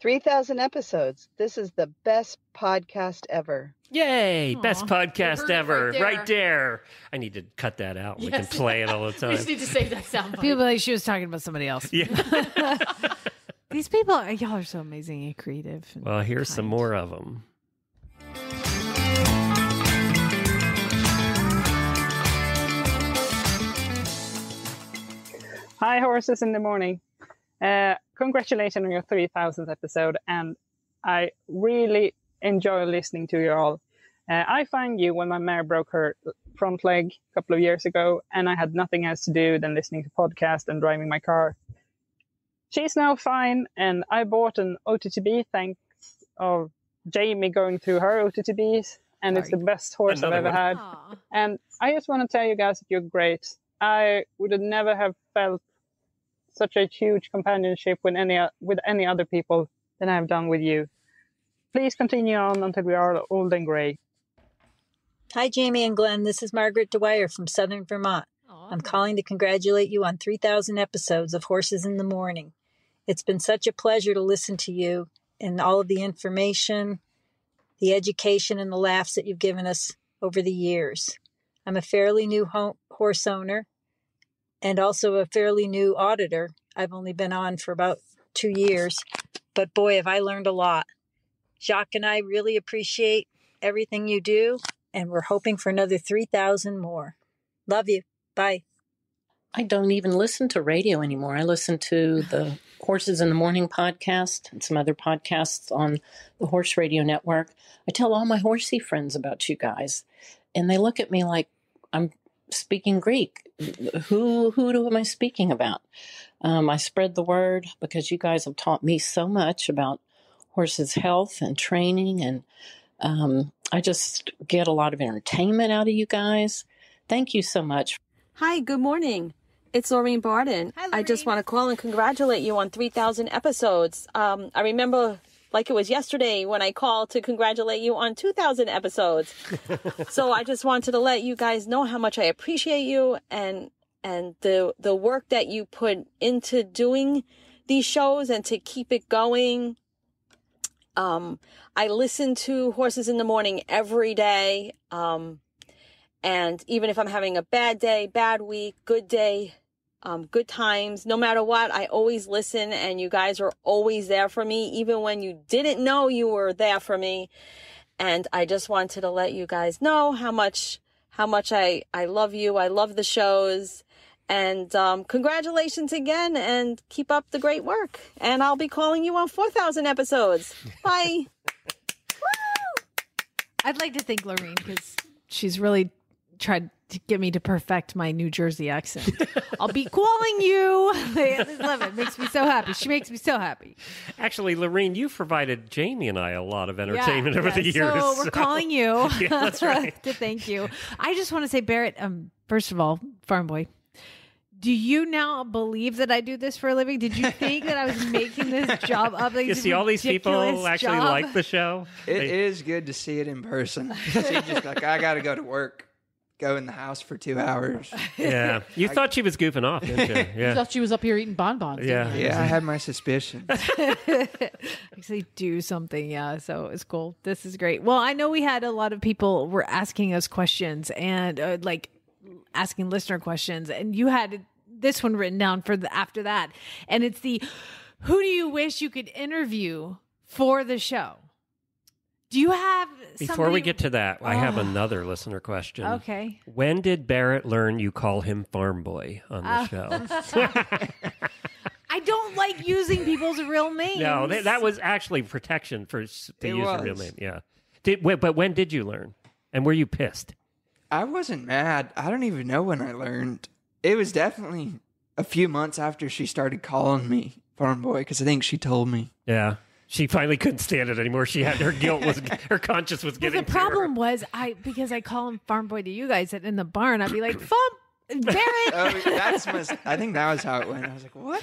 3,000 episodes. This is the best podcast ever. Yay! Best podcast You heard it ever. right Right there. there. I need to cut that out. We can play it all the time. We just need to save that sound. People be like she was talking about somebody else. Yeah. These people, are, y'all are so amazing and creative. and Well, here's some more of them. Hi, horses in the morning. Uh, congratulations on your 3000th episode, and I really enjoy listening to you all. Uh, I found you when my mare broke her front leg a couple of years ago, and I had nothing else to do than listening to podcasts and driving my car. She's now fine, and I bought an OTTB thanks of Jamie going through her OTTBs, and it's the best horse Another I've ever one. had. And I just want to tell you guys that you're great. I would have never have felt such a huge companionship with any with any other people than I've done with you. Please continue on until we are old and gray. Hi, Jamie and Glenn. This is Margaret Dwyer from Southern Vermont. I'm calling to congratulate you on 3,000 episodes of Horses in the Morning. It's been such a pleasure to listen to you and all of the information, the education, and the laughs that you've given us over the years. I'm a fairly new ho- horse owner and also a fairly new auditor. I've only been on for about two years, but boy, have I learned a lot. Jacques and I really appreciate everything you do, and we're hoping for another 3,000 more. Love you. Bye. I don't even listen to radio anymore. I listen to the Horses in the Morning podcast and some other podcasts on the Horse Radio Network. I tell all my horsey friends about you guys, and they look at me like I'm speaking Greek. Who who do am I speaking about? Um, I spread the word because you guys have taught me so much about horses' health and training, and um, I just get a lot of entertainment out of you guys. Thank you so much. Hi, good morning. It's Lorraine Barden. I just want to call and congratulate you on 3,000 episodes. Um, I remember like it was yesterday when I called to congratulate you on 2,000 episodes. so I just wanted to let you guys know how much I appreciate you and and the the work that you put into doing these shows and to keep it going. Um, I listen to Horses in the Morning every day. Um, and even if I'm having a bad day, bad week, good day, um, good times, no matter what, I always listen and you guys are always there for me, even when you didn't know you were there for me. And I just wanted to let you guys know how much, how much I, I love you. I love the shows and, um, congratulations again and keep up the great work. And I'll be calling you on 4,000 episodes. Bye. I'd like to thank Lorraine because she's really tried to get me to perfect my New Jersey accent. I'll be calling you. I love it. Makes me so happy. She makes me so happy. Actually, Lorene, you've provided Jamie and I a lot of entertainment Yeah, over the years. So we're calling you. yeah, that's right. to thank you. I just want to say, Barrett. Um, first of all, farm boy. Do you now believe that I do this for a living? Did you think that I was making this job up? Like You see, all these people ridiculous actually job? like the show. It They- is good to see it in person. See, just like I got to go to work, go in the house for two hours. yeah, you I- thought she was goofing off, didn't you? You Yeah. thought she was up here eating bonbons. Yeah. didn't you? Yeah, I had my suspicions. actually do something. Yeah, so it's cool. This is great. Well, I know we had a lot of people were asking us questions and uh, like asking listener questions, and you had this one written down for the after that, and it's the who do you wish you could interview for the show? Do you have Before we get to that, I have Oh. another listener question. Okay. When did Barrett learn you call him Farm Boy on the Uh, show? I don't like using people's real names. no, that, that was actually protection for s- to It use a real name. Yeah. Did wait, but when did you learn? And were you pissed? I wasn't mad. I don't even know when I learned. It was definitely a few months after she started calling me farm boy because I think she told me. Yeah. She finally couldn't stand it anymore. She had her guilt was her conscience was Well, getting the to her. problem was I because I call him farm boy to you guys that in the barn I'd be like farm Barrett. Oh, that's must, I think that was how it went. I was like, what?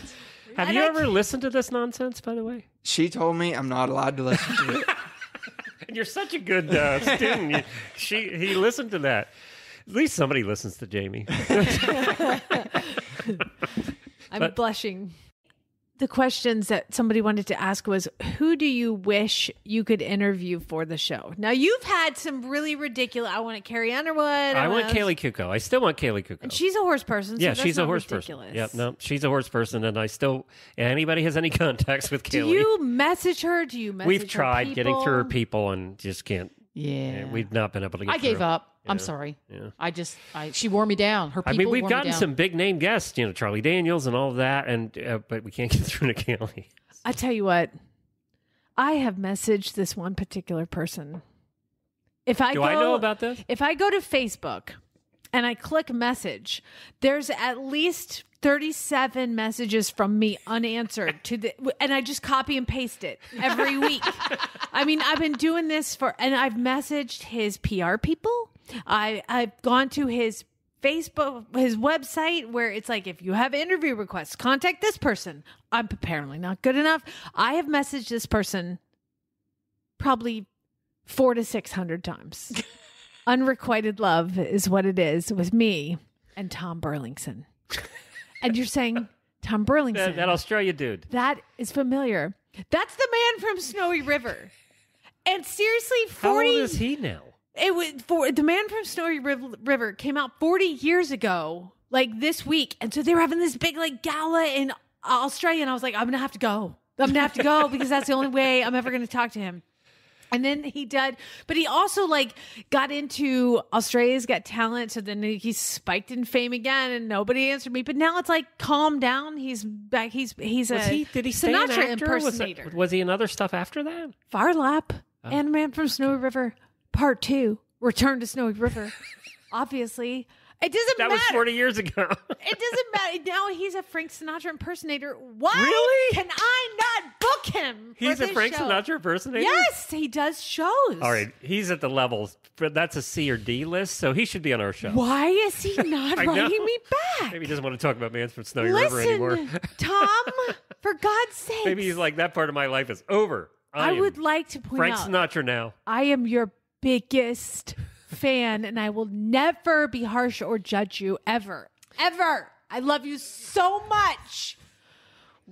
Have you ever listened to this nonsense? By the way, She told me I'm not allowed to listen to it. and you're such a good uh, student. You- she he listened to that. At least somebody listens to Jamie. I'm But- blushing. The questions that somebody wanted to ask was who do you wish you could interview for the show? Now you've had some really ridiculous I want Carrie Underwood. I want Kaley Cuoco. I still want Kaley Cuoco. And she's a horse person. So yeah, she's a horse ridiculous. person. Yep, no, she's a horse person, and I still. Anybody has any contacts with Do Kaley? you message her? Do you message We've tried getting through her people? and just can't. Yeah. we've not been able to. get I gave through. Up. I'm sorry. Yeah. I just, I she wore me down. Her I mean, we've wore gotten down. some big name guests, you know, Charlie Daniels and all of that, and uh, but we can't get through to Kelly. I tell you what, I have messaged this one particular person. If I Do go, I know about this? If I go to Facebook and I click message, there's at least 37 messages from me unanswered to the and I just copy and paste it every week. I mean, I've been doing this for and I've messaged his PR people. I I've gone to his Facebook, his website, where it's like, if you have interview requests, contact this person. I'm apparently not good enough. I have messaged this person probably four to 600 times. Unrequited love is what it is with me and Tom Burlinson. and you're saying, Tom Burlinson. That, that Australia dude. That is familiar. That's the man from Snowy River. And seriously, How 40 old is he now? It was for the man from Snowy River came out 40 years ago, like this week. And so they were having this big like gala in Australia. And I was like, I'm to have to go. I'm to have to go because that's the only way I'm ever going to talk to him. And then he did, but he also like got into Australia's Got Talent. So then he spiked in fame again, and nobody answered me. But now it's like calm down. He's back. He's he's Was a he? Did he stay an Sinatra actor? Was, impersonator. it, was he in other stuff after that? Phar Lap Oh. and Man from Snowy River Part Two, Return to Snowy River. Obviously, it doesn't matter. That matter. was 40 years ago. It doesn't matter. Now he's a Frank Sinatra impersonator. Why Really? can I not book him? for He's a this Frank show? Sinatra impersonator? Yes, he does shows. All right, he's at the level, but that's a C or D list, so he should be on our show. Why is he not I know. writing me back? Maybe he doesn't want to talk about Man from Snowy River anymore. Listen, Tom, for God's sake. Maybe he's like, that part of my life is over. I, I am would like to point Frank out Sinatra now. I am your biggest fan, and I will never be harsh or judge you ever. Ever. I love you so much.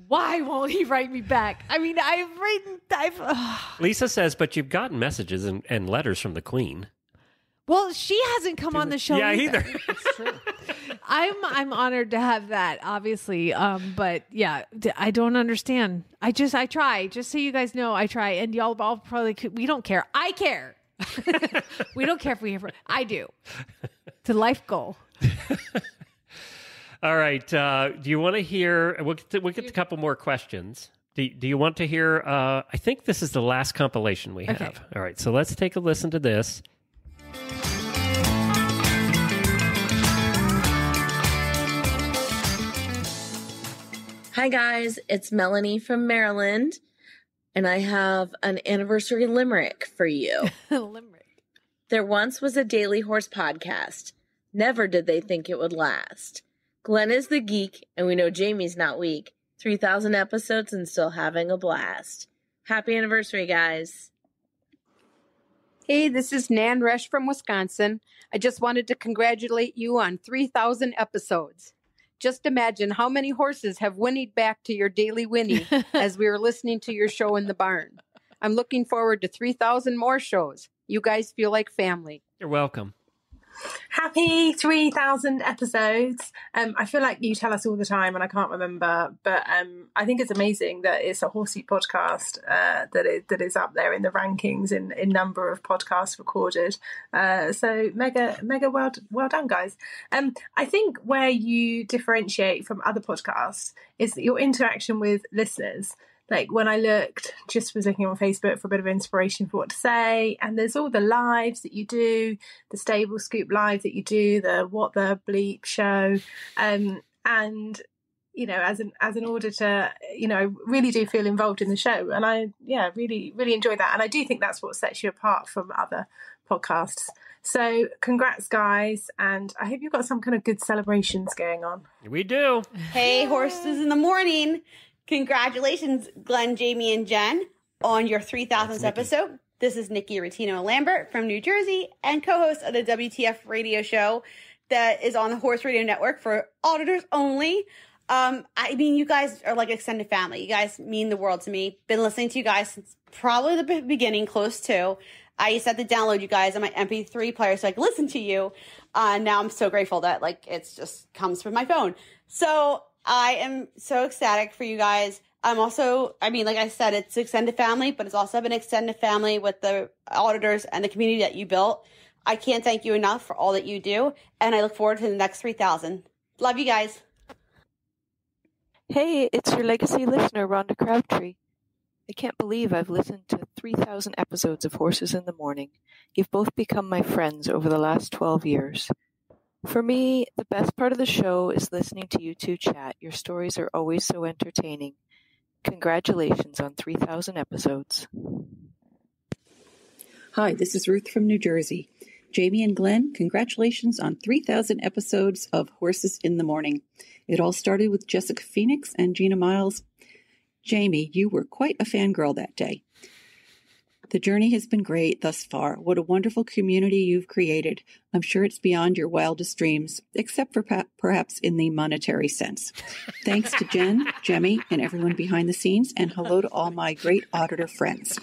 Why won't he write me back? I mean, I've written, I've. ugh. Lisa says, but you've gotten messages and, and letters from the Queen. Well, she hasn't come on the show. Yeah, either. I'm I'm honored to have that, obviously. Um, but yeah, I don't understand. I just I try. Just so you guys know, I try, and y'all all probably could, we don't care. I care. we don't care if we hear from. I do. It's a life goal. All right. Uh, do you want to hear? We'll get, to, we'll get to a couple more questions. Do, do you want to hear? Uh, I think this is the last compilation we have. Okay. All right. So let's take a listen to this. Hi, guys. It's Melanie from Maryland, and I have an anniversary limerick for you. limerick. There once was a Daily Horse podcast. Never did they think it would last. Glenn is the geek, and we know Jamie's not weak. 3,000 episodes and still having a blast. Happy anniversary, guys. Hey, this is Nan Resch from Wisconsin. I just wanted to congratulate you on 3,000 episodes. Just imagine how many horses have whinnied back to your daily whinny as we were listening to your show in the barn. I'm looking forward to 3,000 more shows. You guys feel like family. You're welcome. Happy 3,000 episodes. Um, I feel like you tell us all the time, and I can't remember, but um, I think it's amazing that it's a horsey podcast uh, that, is, that is up there in the rankings in, in number of podcasts recorded. Uh, so mega, mega well, well done, guys. Um, I think where you differentiate from other podcasts is that your interaction with listeners like when I looked, just was looking on Facebook for a bit of inspiration for what to say, and there's all the lives that you do, the stable scoop live that you do, the what the bleep show, um, and you know, as an as an auditor, you know, I really do feel involved in the show, and I yeah, really really enjoy that, and I do think that's what sets you apart from other podcasts. So, congrats, guys, and I hope you've got some kind of good celebrations going on. We do. Hey, horses in the morning. Congratulations, Glenn, Jamie, and Jenn, on your 3000th episode. This is Nikki Rotino Lambert from New Jersey and co host of the WTF radio show that is on the Horse Radio Network for auditors only. Um, I mean, you guys are like extended family. You guys mean the world to me. Been listening to you guys since probably the beginning, close to. I used to have to download you guys on my MP3 player so I could listen to you. Uh, now I'm so grateful that like it's just comes from my phone. So I am so ecstatic for you guys. I'm also, I mean, like I said, it's extended family, but it's also been extended family with the auditors and the community that you built. I can't thank you enough for all that you do, and I look forward to the next 3,000. Love you guys. Hey, it's your legacy listener, Rhonda Crabtree. I can't believe I've listened to 3,000 episodes of Horses in the Morning. You've both become my friends over the last 12 years. For me, the best part of the show is listening to you two chat. Your stories are always so entertaining. Congratulations on 3,000 episodes. Hi, this is Ruth from New Jersey. Jamie and Glenn, congratulations on 3,000 episodes of Horses in the Morning. It all started with Jessica Phoenix and Gina Miles. Jamie, you were quite a fangirl that day. The journey has been great thus far. What a wonderful community you've created. I'm sure it's beyond your wildest dreams, except for pa- perhaps in the monetary sense. Thanks to Jenn, Jemmy, and everyone behind the scenes, and hello to all my great auditor friends.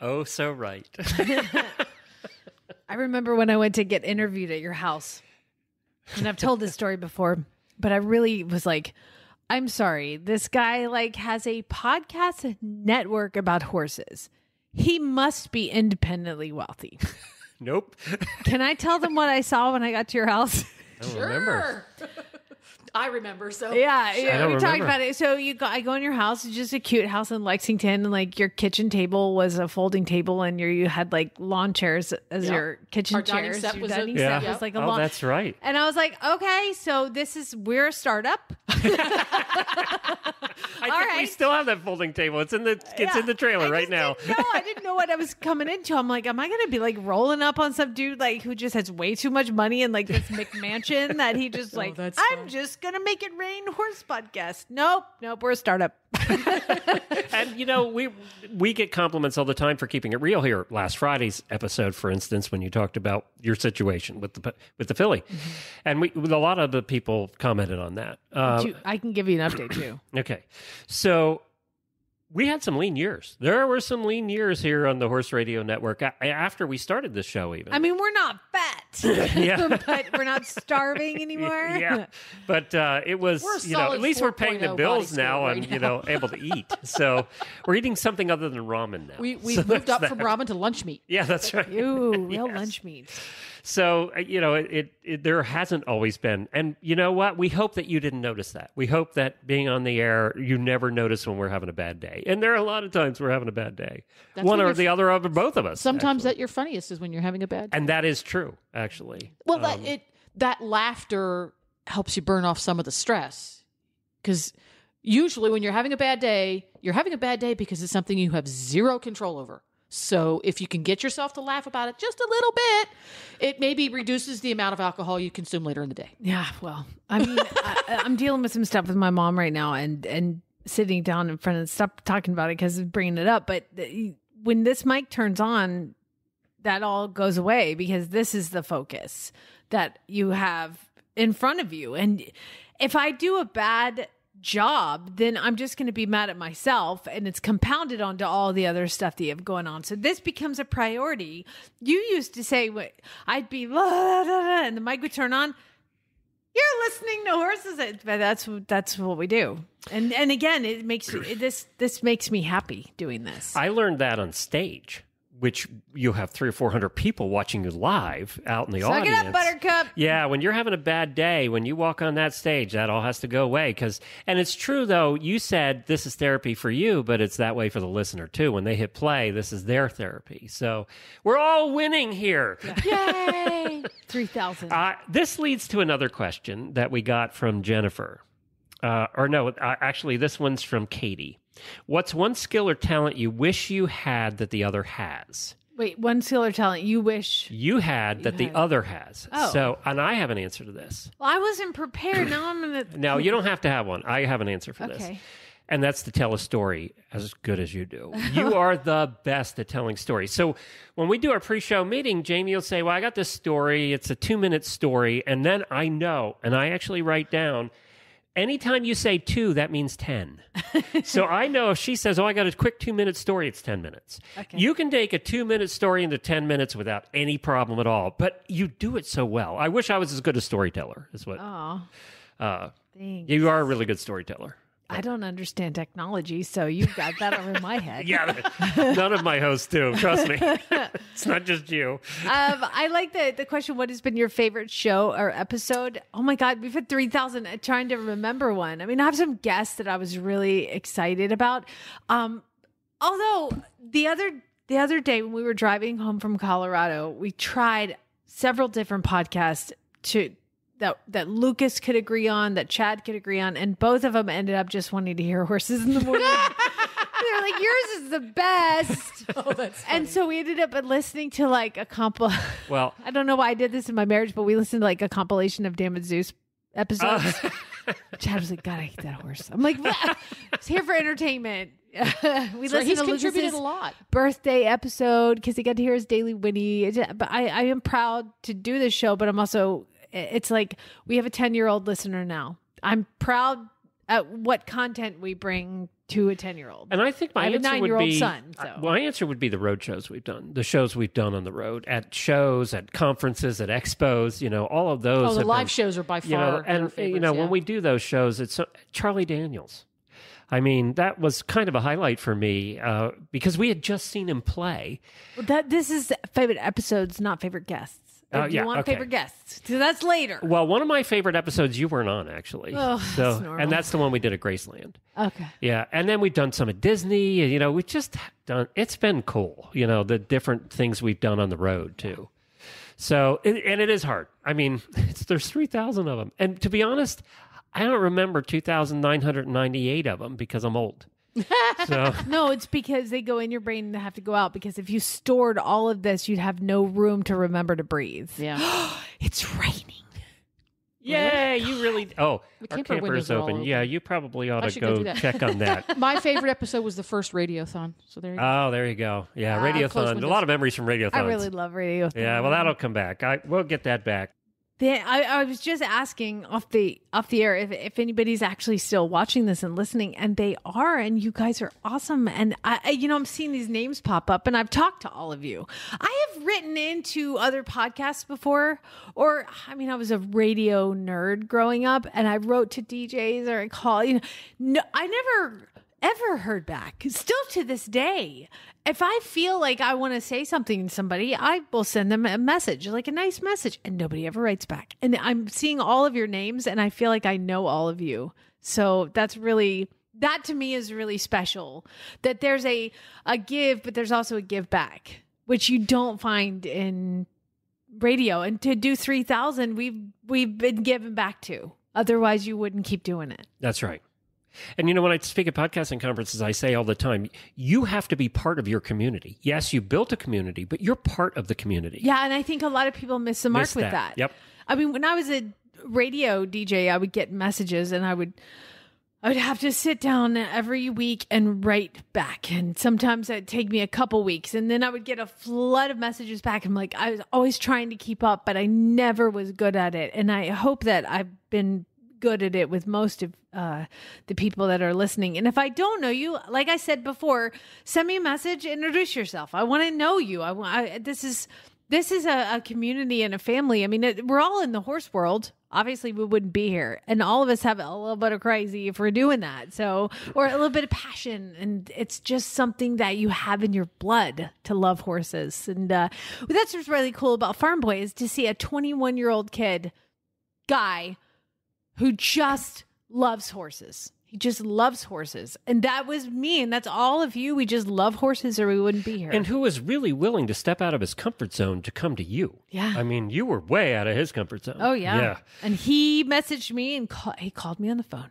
Oh, so right. I remember when I went to get interviewed at your house, and I've told this story before, but I really was like, I'm sorry, this guy like has a podcast network about horses. He must be independently wealthy. nope. Can I tell them what I saw when I got to your house? I don't remember. I remember. So Yeah, yeah. don't we talked about it. So you go, I go in your house. It's just a cute house in Lexington, and like your kitchen table was a folding table, and your you had like lawn chairs as Yeah. your kitchen Our dining chairs. set Your was a- dining Yeah. set was like a oh, lawn. that's right. And I was like, okay, so this is we're a startup. I think we still have that folding table. It's in the it's in the trailer right now. no, I didn't know what I was coming into. I'm like, am I gonna be like rolling up on some dude like who just has way too much money and like this McMansion that he just oh, like I'm just gonna make it rain horse podcast. Nope, nope, we're a startup. and you know we we get compliments all the time for keeping it real here. Last Friday's episode, for instance, when you talked about your situation with the with the filly, and we with a lot of the people commented on that. Uh, I can give you an update too. okay, so we had some lean years. There were some lean years here on the Horse Radio Network a- after we started the show. Even I mean, we're not fat, Yeah. but we're not starving anymore. yeah, but uh, it was We're you know at least we're paying the bills now scale and right you know able to eat. So we're eating something other than ramen now. We we So moved that's up from ramen to lunch meat. Yeah, that's right. Ooh, real lunch meat. So uh, you know, it, it, it there hasn't always been, and you know what? We hope that you didn't notice that. We hope that being on the air, you never notice when we're having a bad day, and there are a lot of times we're having a bad day, That's one or the other of both of us. Sometimes at your funniest is when you're having a bad. and that is true, actually. Well, Um, that it that laughter helps you burn off some of the stress because usually when you're having a bad day, you're having a bad day because it's something you have zero control over. So if you can get yourself to laugh about it just a little bit, it maybe reduces the amount of alcohol you consume later in the day. Yeah, well, I mean, I, I'm dealing with some stuff with my mom right now, and and sitting down in front and stop talking about it because of bringing it up. But when this mic turns on, that all goes away because this is the focus that you have in front of you. And if I do a bad job, then I'm just going to be mad at myself and it's compounded onto all the other stuff that you have going on. So this becomes a priority. You used to say, what I'd be, "La, la, la, la," and the mic would turn on. You're listening to horses. But that's that's what we do. And and again, it makes it, this this makes me happy doing this. I learned that on stage, which you have three or four hundred people watching you live out in the Suck audience. it up, Buttercup. Yeah, when you're having a bad day, when you walk on that stage, that all has to go away. Because, and it's true though. You said this is therapy for you, but it's that way for the listener too. When they hit play, this is their therapy. So we're all winning here. Yay! Three thousand. Uh, this leads to another question that we got from Jennifer. Uh, or no, uh, actually, this one's from Katie. What's one skill or talent you wish you had that the other has? Wait, one skill or talent you wish. You had that the had. other has. Oh. So, and I have an answer to this. Well, I wasn't prepared. Now I'm gonna. No, you don't have to have one. I have an answer for this. And that's to tell a story as good as you do. You are the best at telling stories. So when we do our pre show meeting, Jamie will say, Well, I got this story. It's a two minute story. And then I know, and I actually write down, anytime you say two, that means 10. so I know if she says, Oh, I got a quick two minute story, it's 10 minutes. Okay. You can take a two minute story into 10 minutes without any problem at all. But you do it so well. I wish I was as good a storyteller, is what. Oh, Uh, you are a really good storyteller. I don't understand technology, so you've got that over my head. Yeah, none of my hosts do. Trust me, it's not just you. um, I like the the question. What has been your favorite show or episode? Oh my god, we've had three thousand. Trying to remember one. I mean, I have some guests that I was really excited about. Um, although the other the other day when we were driving home from Colorado, we tried several different podcasts to that that Lucas could agree on, that Chad could agree on, and both of them ended up just wanting to hear horses in the morning. They're like, yours is the best. oh, that's and so we ended up listening to like a comp. Well, I don't know why I did this in my marriage, but we listened to like a compilation of Damn It Zeus episodes. Uh. Chad was like, God, I hate that horse. I'm like, "What? it's here for entertainment. we That's right. listened He's to contributed Lucas's a lot. birthday episode because he got to hear his daily whinny. But I, I am proud to do this show, but I'm also, it's like we have a 10 year old listener now. I'm proud at what content we bring to a 10 year old. And I think my I answer would be son. uh, So. my answer would be the road shows we've done, the shows we've done on the road, at shows, at conferences, at expos. You know, all of those. Oh, the live been- shows are by you know, far and their you know yeah. when we do those shows, it's so, Charlie Daniels. I mean, that was kind of a highlight for me uh, because we had just seen him play. Well, that this is favorite episodes, not favorite guests. Uh, oh, If you yeah, want okay. favorite guests, so that's later. Well, one of my favorite episodes you weren't on actually. Oh, so, that's normal. and that's the one we did at Graceland. Okay. Yeah, and then we've done some at Disney. You know, we've just done. It's been cool. You know, the different things we've done on the road too. So, and it is hard. I mean, it's, there's three thousand of them, and to be honest, I don't remember two thousand nine hundred ninety eight of them because I'm old. So no, it's because they go in your brain and have to go out. Because if you stored all of this, you'd have no room to remember to breathe. Yeah. it's raining. yeah, you really. Oh, The our camper camper's windows are open. open. Yeah, you probably ought I to should go, check on that. My favorite episode was the first radiothon. So there you go. Oh, there you go. Yeah, Ah, radiothon. A lot of memories from Radiothon. I really love radio. Yeah, well, that'll come back. I we'll get that back. The, I, I was just asking off the off the air if, if anybody's actually still watching this and listening, and they are, and you guys are awesome. And I, I, you know, I'm seeing these names pop up, and I've talked to all of you. I have written into other podcasts before, or I mean, I was a radio nerd growing up, and I wrote to DJs or I call. You know, no, I never ever heard back. Still to this day, if I feel like I want to say something to somebody, I will send them a message, like a nice message, and nobody ever writes back. And I'm seeing all of your names, and I feel like I know all of you. So that's really that to me is really special. That there's a a give, but there's also a give back, which you don't find in radio. And to do three thousand, we've we've been given back to. Otherwise, you wouldn't keep doing it. That's right. And you know, when I speak at podcasting conferences, I say all the time, you have to be part of your community. Yes, you built a community, but you're part of the community. Yeah, and I think a lot of people miss the mark Miss with that. that. Yep. I mean, when I was a radio DJ, I would get messages and I would I would have to sit down every week and write back. And sometimes it'd take me a couple weeks. And then I would get a flood of messages back. I'm like, I was always trying to keep up, but I never was good at it. And I hope that I've been good at it with most of uh, the people that are listening. And if I don't know you, like I said before, send me a message, introduce yourself. I want to know you. I want, this is, this is a, a community and a family. I mean, it, we're all in the horse world. Obviously, we wouldn't be here, and all of us have a little bit of crazy if we're doing that. So, or a little bit of passion, and it's just something that you have in your blood to love horses. And uh, that's what's really cool about Farm Boy is to see a 21 year old kid guy who just loves horses. He just loves horses. And that was me. And that's all of you. We just love horses or we wouldn't be here. And who was really willing to step out of his comfort zone to come to you. Yeah. I mean, you were way out of his comfort zone. oh, yeah. Yeah. And he messaged me and call, he called me on the phone.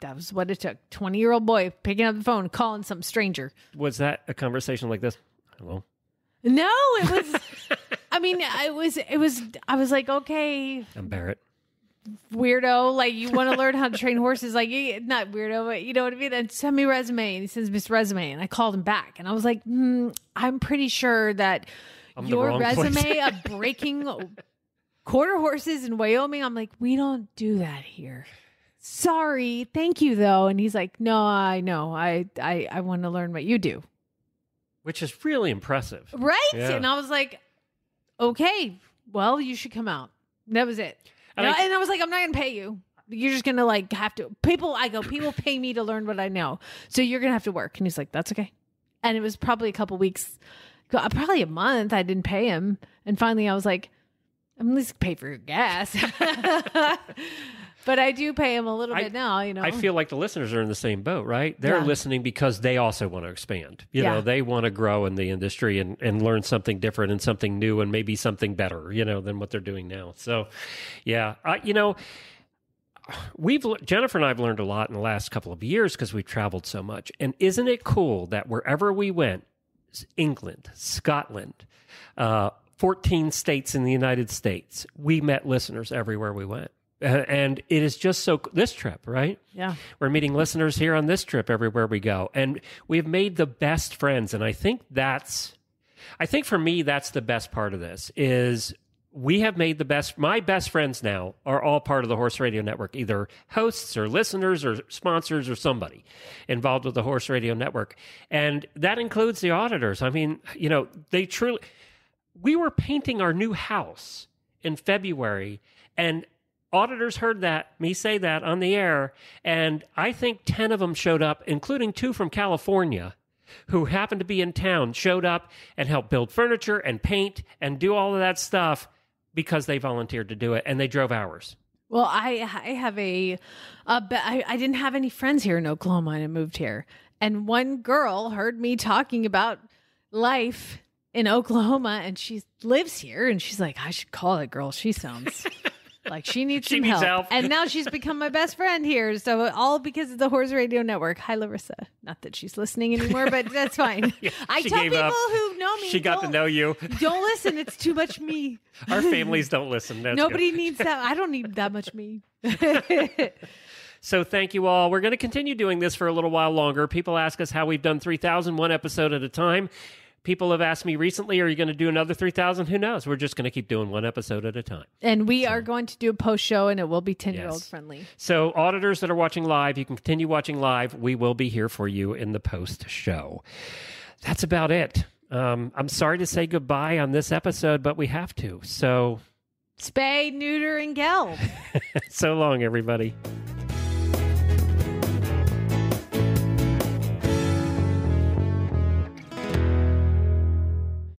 That was what it took. 20 year old boy picking up the phone, calling some stranger. Was that a conversation like this? Hello? No, it was, I mean, it was, it was, I was like, okay, I'm Barrett. Weirdo. Like you want to learn how to train horses. Like you- not weirdo, but you know what I mean. Then send me resume, and he sends me his resume, and I called him back, and I was like, hmm, I'm pretty sure that I'm your resume of breaking quarter horses in Wyoming. I'm like, we don't do that here. Sorry, thank you though. And he's like, no, I know. I I I want to learn what you do. Which is really impressive. Right? Yeah. And I was like, okay, well, you should come out. That was it. And And, I- I, and I was like, I'm not going to pay you. You're just going to like have to. People, I go, people pay me to learn what I know. So you're going to have to work. And he's like, that's okay. And it was probably a couple weeks, uh, probably a month. I didn't pay him. And finally I was like, I'm at least pay for your gas. but I do pay him a little I- bit now, you know. I feel like the listeners are in the same boat, right? They're Yeah. listening because they also want to expand. You Yeah. know, they want to grow in the industry and, and learn something different and something new and maybe something better, you know, than what they're doing now. So, yeah, I, you know, we've Jennifer and I've learned a lot in the last couple of years because we've traveled so much. And isn't it cool that wherever we went, England, Scotland, uh, 14 states in the United States, we met listeners everywhere we went. Uh, and it is just so this trip, right? Yeah. We're meeting listeners here on this trip everywhere we go. And we've made the best friends. And I think that's, I think for me, that's the best part of this is we have made the best my best friends now are all part of the horse radio network either hosts or listeners or sponsors or somebody involved with the horse radio network and that includes the auditors i mean you know they truly we were painting our new house in february and auditors heard that me say that on the air and i think 10 of them showed up including two from california who happened to be in town showed up and helped build furniture and paint and do all of that stuff because they volunteered to do it and they drove hours. Well, I I have a, a I, I didn't have any friends here in Oklahoma and I moved here. And one girl heard me talking about life in Oklahoma and she lives here and she's like, I should call that girl. She sounds like she needs She some needs help. help. And now she's become my best friend here. So all because of the Horse Radio Network. Hi, Larissa. Not that she's listening anymore, but that's fine. I tell people up. who know me, She got to know you. Don't listen. It's too much me. Our families don't listen. That's Nobody good. needs that. I don't need that much me. So thank you all. We're going to continue doing this for a little while longer. People ask us how we've done 3,000 one episode at a time. People have asked me recently, are you going to do another 3,000? Who knows? We're just going to keep doing one episode at a time. And we are going to do a post show, and it will be 10 year old friendly. So, auditors that are watching live, you can continue watching live. We will be here for you in the post show. That's about it. Um, I'm sorry to say goodbye on this episode, but we have to. So, Spay, neuter, and geld. so long, everybody.